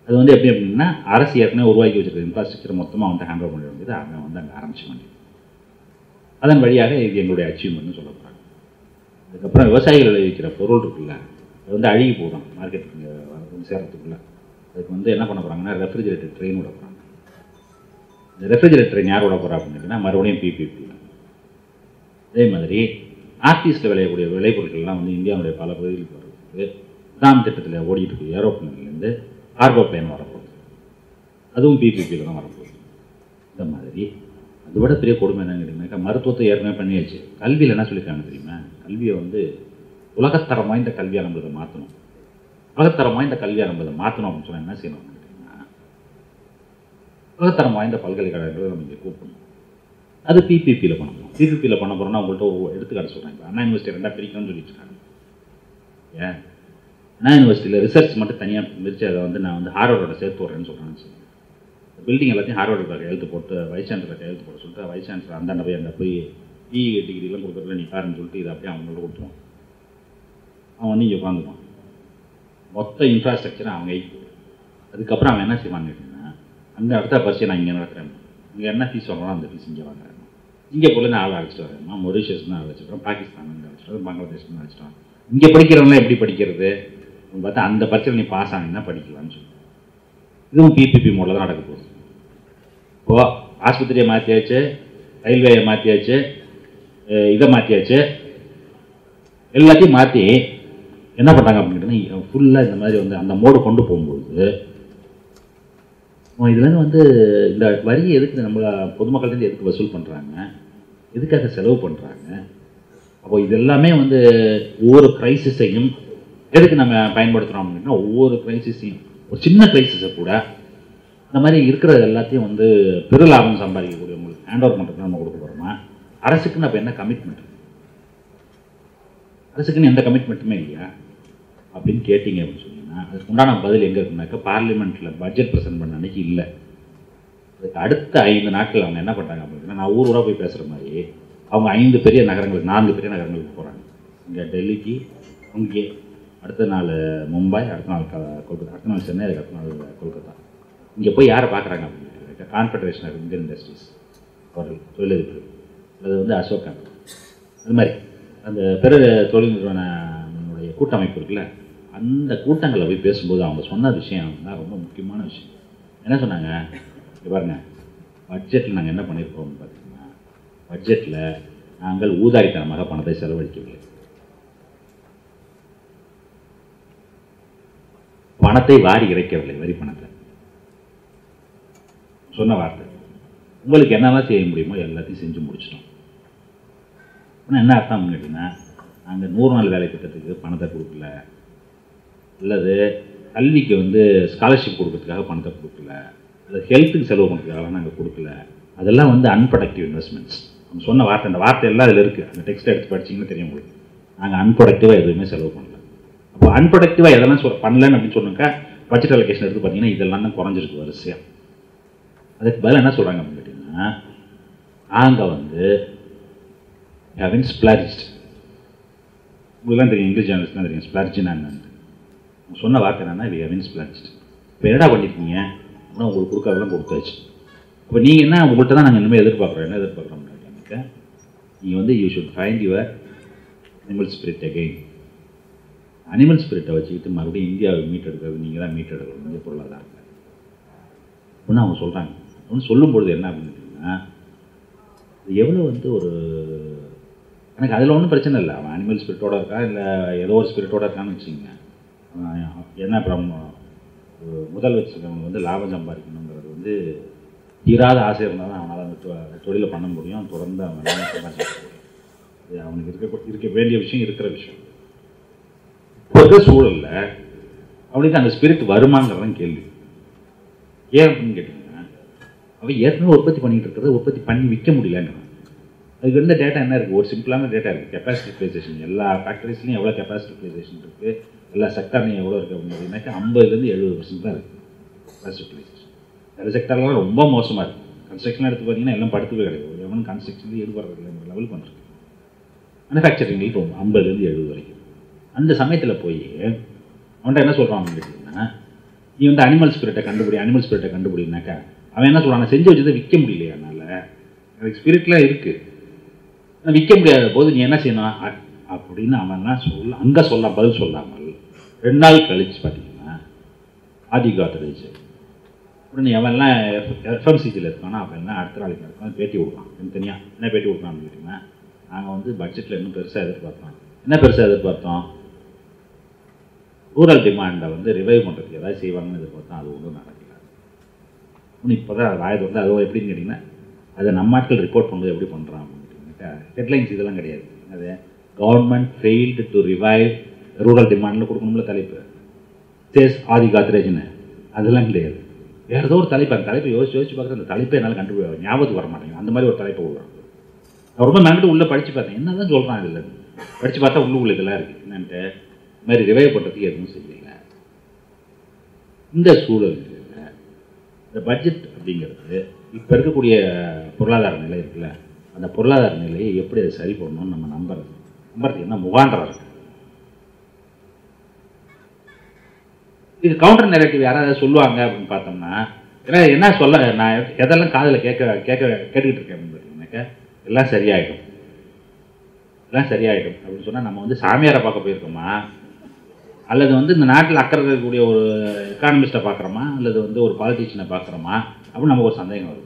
அது வந்து எப்படி அப்படின்னா அரசு ஏற்கனவே உருவாக்கி வச்சிருக்க இன்ஃப்ராஸ்ட்ரக்சர் மொத்தமாக வந்து ஹேண்ட் ஓவர் பண்ண வேண்டியது. அவன் வந்து அங்கே ஆரம்பிச்சு பண்ணி அதன் வழியாக இது எங்களுடைய அச்சீவ்மெண்ட்னு சொல்ல போகிறாங்க அதுக்கப்புறம் விவசாயிகள் விளைவிக்கிற பொருள் இருக்குல்ல அது வந்து அழுகி போகிறோம் மார்க்கெட்டுக்கு வந்து சேர்றதுக்குள்ள அதுக்கு வந்து என்ன பண்ண போகிறாங்கன்னா ரெஃப்ரிஜரேட்டர் ட்ரெயின் விட போகிறாங்க இந்த ரெஃப்ரிஜரேட்டர் ட்ரெயின் யார் விட போகிறா அப்படின்னா மறுபடியும் பிபிபி அதே மாதிரி நார்த் விளையக்கூடிய விளைபொருட்கள்லாம் வந்து இந்தியாவுடைய பல பகுதிகளுக்கு வருது. உடான் திட்டத்தில் ஓடிட்டு இருக்கு. ஏரோப்ளேன்லேருந்து கார்கோ பிளேன் வரப்போகுது. அதுவும் பிபிபியில் தான் வரப்போகுது. இந்த மாதிரி. அதை விட பெரிய கொடுமை என்னன்னு கேட்டிங்கனாக்கா மருத்துவத்தை ஏற்கனவே பண்ணியாச்சு. கல்வியில் என்ன சொல்லியிருக்காங்க தெரியுமா? கல்வியை வந்து உலகத்தரம் வாய்ந்த கல்வியாக நம்மளதை மாற்றணும் உலகத்தரம் வாய்ந்த கல்வியாக நம்மளதை மாற்றணும் அப்படின்னு சொன்னால் என்ன செய்யணும் அப்படின்னு கேட்டிங்கன்னா உலகத்தரம் வாய்ந்த பல்கலைக்கழகங்களை நம்ம இங்கே கூப்பிடணும் அது பிபிபியில் பண்ணணும். பிபிபியில் பண்ண போகிறோம்னா உங்கள்கிட்ட ஒரு எடுத்துக்காட்டு சொல்கிறேன் இப்போ அண்ணா யூனிவர்சிட்டி ரெண்டாக பிரிக்கணும்னு சொல்லிட்டு இருக்காங்க ஏன்? அண்ணா யூனிவர்சிட்டியில் ரிசர்ச் மட்டும் தனியாக பிரித்து அதை வந்து நான் வந்து ஹார்வர்டோட சேர்த்து விட்றேன்னு சொல்கிறேன்னு பில்டிங் எல்லாத்தையும் ஹார்வர்டோட கையெழுத்து போட்டு வைஸ் சான்சலர் கையெழுத்து போட சொல்லிட்டு வைஸ் சான்சலர் அந்தாண்ட போய் அங்கே போய் பிஇ டிகிரிலாம் கொடுக்குறதுல நீ பாருன்னு சொல்லிட்டு இதை அப்படியே அவங்கள்ட்ட கொடுத்துருவான். அவன் வந்து இங்கே உட்காந்துப்பான் மொத்த இன்ஃப்ராஸ்ட்ரக்சரை அவங்க கைக்கு அதுக்கப்புறம் அவன் என்ன செய்வான்னு கேட்டிங்கன்னா அந்த இடத்த பரிசை நான் இங்கே நடத்துகிறேன் இங்கே என்ன ஃபீஸ் வாங்குறோம் அந்த ஃபீஸ் இங்கே வாங்குறேன் இங்கே போல நான் ஆள் அழைச்சிட்டு வரேன் மொரிஷியஸ் தான் அழைச்சிட்டு வரேன். பாகிஸ்தான் அழைச்சிட்டு வரேன். பங்களாதேஷ் அழைச்சிட்டு வரேன். இங்கே படிக்கிறவங்களாம் எப்படி படிக்கிறது? பார்த்தா அந்த பரீட்சையில் நீ பாஸ் ஆனீங்கன்னா படிக்கலாம்னு சொல்லி. இதுவும் பிபிபி மோடில் தான் நடக்க போகுது. இப்போ ஆஸ்பத்திரியை மாற்றியாச்சு ரயில்வேயை மாற்றியாச்சு இதை மாற்றியாச்சு எல்லாத்தையும் மாற்றி என்ன பண்ணாங்க அப்படின்னா ஃபுல்லாக இந்த மாதிரி வந்து அந்த மோடு கொண்டு போகும்போது இதுலேருந்து வந்து இந்த வரி எதுக்கு நம்மளை பொதுமக்கள்லேருந்து எதுக்கு வசூல் பண்ணுறாங்க எதுக்காக செலவு பண்ணுறாங்க அப்போ இது எல்லாமே வந்து ஒவ்வொரு க்ரைசிஸையும் எதுக்கு நம்ம பயன்படுத்துகிறோம் அப்படின்னா ஒவ்வொரு கிரைசிஸையும் ஒரு சின்ன கிரைசிஸை கூட இந்த மாதிரி இருக்கிறது எல்லாத்தையும் வந்து பெருலாபம் சம்பாதிக்கக்கூடியவங்களுக்கு ஹேண்ட் ஓவர் பண்ணுறதுக்கு நம்ம கொடுக்க போகிறோமா அரசுக்குன்னு அப்போ என்ன கமிட்மெண்ட் அரசுக்குன்னு எந்த கமிட்மெண்ட்டுமே இல்லையா? அப்படின்னு கேட்டிங்க அப்படின்னு சொன்னீங்கன்னா அதுக்கு உண்டான பதில் எங்கே இருக்குனாக்கா பார்லிமெண்ட்டில் பட்ஜெட் ப்ரெசென்ட் பண்ண அன்னைக்கு இல்லை. அதுக்கு அடுத்த ஐந்து நாட்கள் அவங்க என்ன பண்ணுறாங்க அப்படின்னா நான் ஊர் ஊராக போய் பேசுகிற மாதிரி அவங்க ஐந்து பெரிய நகரங்களுக்கு நான்கு பெரிய நகரங்களுக்கு போகிறாங்க இங்கே டெல்லிக்கு இங்கே அடுத்த நாள் மும்பை அடுத்த நாள் கொல்கத்தா அடுத்த நாள் சென்னை அதுக்கு அடுத்த நாள் கொல்கத்தா. இங்கே போய் யாரை பார்க்குறாங்க அப்படின்னு கான்ஃபெடரேஷன் ஆஃப் இந்தியன் இண்டஸ்ட்ரீஸ் அவர்கள் தொழிலதிபர்கள். அது வந்து அசோக் கம்பெனி அது மாதிரி அந்த பிற தொழில் நிறுவனங்களுடைய கூட்டமைப்பு இருக்குல்ல அந்த கூட்டங்களில் போய் பேசும்போது அவங்க சொன்ன விஷயம் தான் ரொம்ப முக்கியமான விஷயம். என்ன சொன்னாங்க? பாருங்க பட்ஜெட்டில் நாங்கள் என்ன பண்ணியிருக்கோம்னு பார்த்தீங்கன்னா பட்ஜெட்டில் நாங்கள் ஊதாரித்தனமாக பணத்தை செலவழிக்கவில்லை. பணத்தை வாரி இறைக்கவில்லை வரி பணத்தை. சொன்ன வார்த்தை. உங்களுக்கு என்னெல்லாம் செய்ய முடியுமோ எல்லாத்தையும் செஞ்சு முடிச்சிட்டோம். ஆனால் என்ன அர்த்தம் கேட்டிங்கன்னா நாங்கள் நூறு நாள் வேலை திட்டத்துக்கு பணத்தை கொடுக்கல. அல்லது கல்விக்கு வந்து ஸ்காலர்ஷிப் கொடுக்கறதுக்காக பணத்தை கொடுக்கல. அல்லது ஹெல்த்துக்கு செலவு பண்ணுறதுக்காக நாங்கள் கொடுக்கல. அதெல்லாம் வந்து அன்ப்ரொடக்டிவ் இன்வெஸ்ட்மெண்ட்ஸ் அவங்க சொன்ன வார்த்தை அந்த வார்த்தை எல்லாம் அதில் இருக்குது அந்த டெக்ஸ்ட் எடுத்து படிச்சிங்கன்னா தெரியும் உங்களுக்கு. நாங்கள் அன்ப்ரொடக்டிவாக எதுவுமே செலவு பண்ணல. அப்போ அன்ப்ரொடக்டிவாக எதெல்லாம் சொல் பண்ணலன்னு அப்படின்னு சொன்னாக்கா பட்ஜெட் அலோகேஷன் எடுத்து பார்த்தீங்கன்னா இதெல்லாம் தான் குறைஞ்சிருக்கு வரிசையாக அதுக்கு பதில் என்ன சொல்கிறாங்க அப்படின்னு கேட்டிங்கன்னா நாங்கள் வந்து ஹேவின் ஸ்பிளாரிஸ்ட் உங்களுக்குலாம் தெரியும் இங்கிலீஷ் ஜேர்னலிஸ்ட் தான் தெரியும் ஸ்பிளாரிஜினா என்னன்னு. சொன்ன வார்த்தை என்னன்னா வி ஹேவின் ஸ்பிளாரிஸ்ட் இப்போ என்னடா பண்ணியிருக்கீங்க அப்படின்னா உங்களுக்கு கொடுக்காதெல்லாம் கொடுத்தாச்சு. இப்போ நீங்கள் என்ன உங்கள்கிட்ட தான் நாங்கள் இனிமேல் எதிர்பார்க்குறோம். என்ன எதிர்பார்க்குறோம் எனக்கு நீங்கள் வந்து you should find your animal spirit again animal ஸ்பிரிட்டை வச்சுக்கிட்டு மறுபடியும் இந்தியாவை மீட்டெடுக்கிறது நீங்கள் தான் மீட்டெடுக்கணும் இந்திய பொருளாதாரத்தை. அப்படின்னு அவங்க சொல்கிறாங்க அப்படின்னு சொல்லும்பொழுது என்ன அப்படின்னு எவ்வளோ வந்து ஒரு எனக்கு அதில் ஒன்றும் பிரச்சனை இல்லை. அவன் அனிமல் ஸ்பிரிட்டோட இருக்கா இல்லை ஏதோ ஒரு ஸ்பிரிட்டோட இருக்கான்னு வச்சுக்கோங்க. என்ன அப்புறம் ஒரு முதல் வச்சுருக்கவங்க வந்து லாபம் சம்பாதிக்கணுங்கிறது வந்து தீராத ஆசை இருந்தால் தான் அவனால் அந்த தொழிலை பண்ண முடியும். தொடர்ந்து அவன் சம்பாதிக்க முடியும். இது அவனுக்கு இருக்க இருக்க வேண்டிய விஷயம் இருக்கிற விஷயம். இப்போ சூழலில் அவனுக்கு அந்த ஸ்பிரிட் வருமாங்கிறதான் கேள்வி. ஏன் அப்படின்னு கேட்டிங்கன்னா அவன் ஏற்கனவே உற்பத்தி பண்ணிகிட்டு இருக்கிறத உற்பத்தி பண்ணி விற்க முடியலங்கிறான். அதுக்கு இருந்த டேட்டா என்ன இருக்குது ஒரு சிம்பிளான டேட்டா இருக்குது கெப்பாசிட்டி யூட்டிலைசேஷன் எல்லா ஃபேக்டரிஸ்லையும் எவ்வளோ கெப்பாசிட்டி யூட்டிலைசேஷன் இருக்குது எல்லா செக்டர்லையும் எவ்வளோ இருக்குது அப்படின்னு பார்த்தீங்கன்னா ஐம்பதுலேருந்து எழுபது பர்சன்ட் தான் இருக்குது கெப்பாசிட்டி யூட்டிலைசேஷன் சில செக்டர்லாம் ரொம்ப மோசமாக இருக்குது கன்ஸ்ட்ரக்ஷன் எடுத்து பார்த்தீங்கன்னா எல்லாம் படுத்துவே கிடையாது. எவனும் கன்ஸ்ட்ரக்ஷன்லேயும் ஈடுபடுறது இல்லைங்கிற லெவலுக்கு வந்துருக்கு மேனுஃபேக்சரிங்லேயும் இப்போ ஐம்பதுலேருந்து எழுபது வரைக்கும். அந்த சமயத்தில் போய் அவன்கிட்ட என்ன சொல்கிறான் அப்படின்னு கேட்டிங்கன்னா நீ வந்து அனிமல் ஸ்பிரிட்டை கண்டுபிடி அனிமல் ஸ்பிரிட்டை கண்டுபிடினாக்கா அவன் என்ன சொல்கிறான் செஞ்சு வச்சதை விற்க முடியலையா என்னால். எனக்கு ஸ்பிரிட்லாம் இருக்குது விற்க முடியாத போது நீ என்ன செய்யணும்? அப்படின்னு அவன்லாம் சொல்ல அங்கே சொல்ல பதில் சொல்லாமல் ரெண்டு நாள் கழிச்சு பார்த்தீங்கன்னா ஆதி காத்திரிச்சு உடனே அவன்லாம் எஃப்எம்சிஜியில் இருக்கானா அவன்லாம் அடுத்த நாளைக்கு இருக்கான் பேட்டி விடுவான் தனியாக என்ன பேட்டி விடுறான்னு கேட்டிங்கன்னா நாங்கள் வந்து பட்ஜெட்டில் இன்னும் பெருசாக எதிர்பார்த்தோம் என்ன பெருசாக எதிர்பார்த்தோம்? ரூரல் டிமாண்டை வந்து ரிவைவ் பண்ணுறதுக்கு ஏதாவது செய்வாங்கன்னு எதிர்பார்த்தா அது ஒன்றும் நடக்கல. இன்னும் இப்போ தான் ஆயுதம் வந்து அதுவும் எப்படின்னு கேட்டிங்கன்னா அதை நம்ம ஆட்கள் ரிப்போர்ட் பண்ணுறது எப்படி பண்ணுறான் அப்படின்னு ஹெட்லைன்ஸ் இதெல்லாம் கிடையாது. அது government failed to revive rural டிமாண்டில் கொடுக்கணும்ல தலைப்பு. தேஸ் ஆதி காத்ரேஜ்னு. அதெல்லாம் கிடையாது. வேறு ஏதோ ஒரு தலைப்பு அந்த தலைப்பை யோசிச்சு யோசிச்சு பார்க்குற அந்த தலைப்பை என்னால் கண்டுபிடி ஞாபகத்துக்கு வர மாட்டேங்குது. அந்த மாதிரி ஒரு தலைப்பை விடுறான். நான் ரொம்ப மெனக்கிட்டு உள்ளே படித்து பார்த்தேன். என்ன தான் சொல்கிறான் இதில்? படித்து பார்த்தா உள்ளுக்குள்ள இதெல்லாம் இருக்குது என்னன்ட்டு மாதிரி ரிவைவ் பண்ணுறதுக்கு எதுவும் செய்யலை இந்த சூழலில் இந்த பட்ஜெட் அப்படிங்கிறது இப்போ இருக்கக்கூடிய பொருளாதார நிலை இருக்குல்ல அந்த பொருளாதார நிலையை எப்படி அதை சரி பண்ணணும்னு நம்ம நம்புறது? நம்புறதுக்கு என்ன? முகாந்திரம் இருக்கு. இது கவுண்டர் நெரேட்டிவ் யாராவது சொல்லுவாங்க அப்படின்னு பார்த்தோம்னா ஏன்னா என்ன சொல்ல நான் எதெல்லாம் காதில் கேட்க கேட்க கேட்டுக்கிட்டு இருக்கேன் அப்படின்னு எல்லாம் சரியாயிடும். எல்லாம் சரியாயிடும் அப்படின்னு சொன்னால் நம்ம வந்து சாமியாரை பார்க்க போயிருக்கோமா? அல்லது வந்து இந்த நாட்டில் அக்கறை இருக்கக்கூடிய ஒரு எக்கானமிஸ்ட்டை பார்க்குறோமா? அல்லது வந்து ஒரு பாலிட்டிஷியனை பார்க்குறோமா? அப்படின்னு நமக்கு ஒரு சந்தேகம் வருது.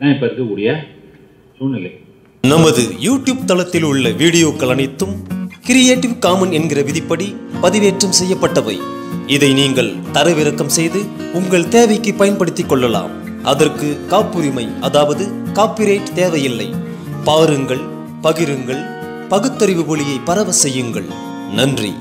இதான் இப்போ இருக்கக்கூடிய சூழ்நிலை? நமது யூடியூப் தளத்தில் உள்ள வீடியோக்கள் அனைத்தும் கிரியேட்டிவ் காமன் என்கிற விதிப்படி பதிவேற்றம் செய்யப்பட்டவை. இதை நீங்கள் தரவிறக்கம் செய்து உங்கள் தேவைக்கு பயன்படுத்திக் கொள்ளலாம். அதற்கு காப்புரிமை அதாவது காப்பிரைட் தேவையில்லை. பாருங்கள் பகிருங்கள் பகுத்தறிவு ஒளியை பரவ செய்யுங்கள். நன்றி.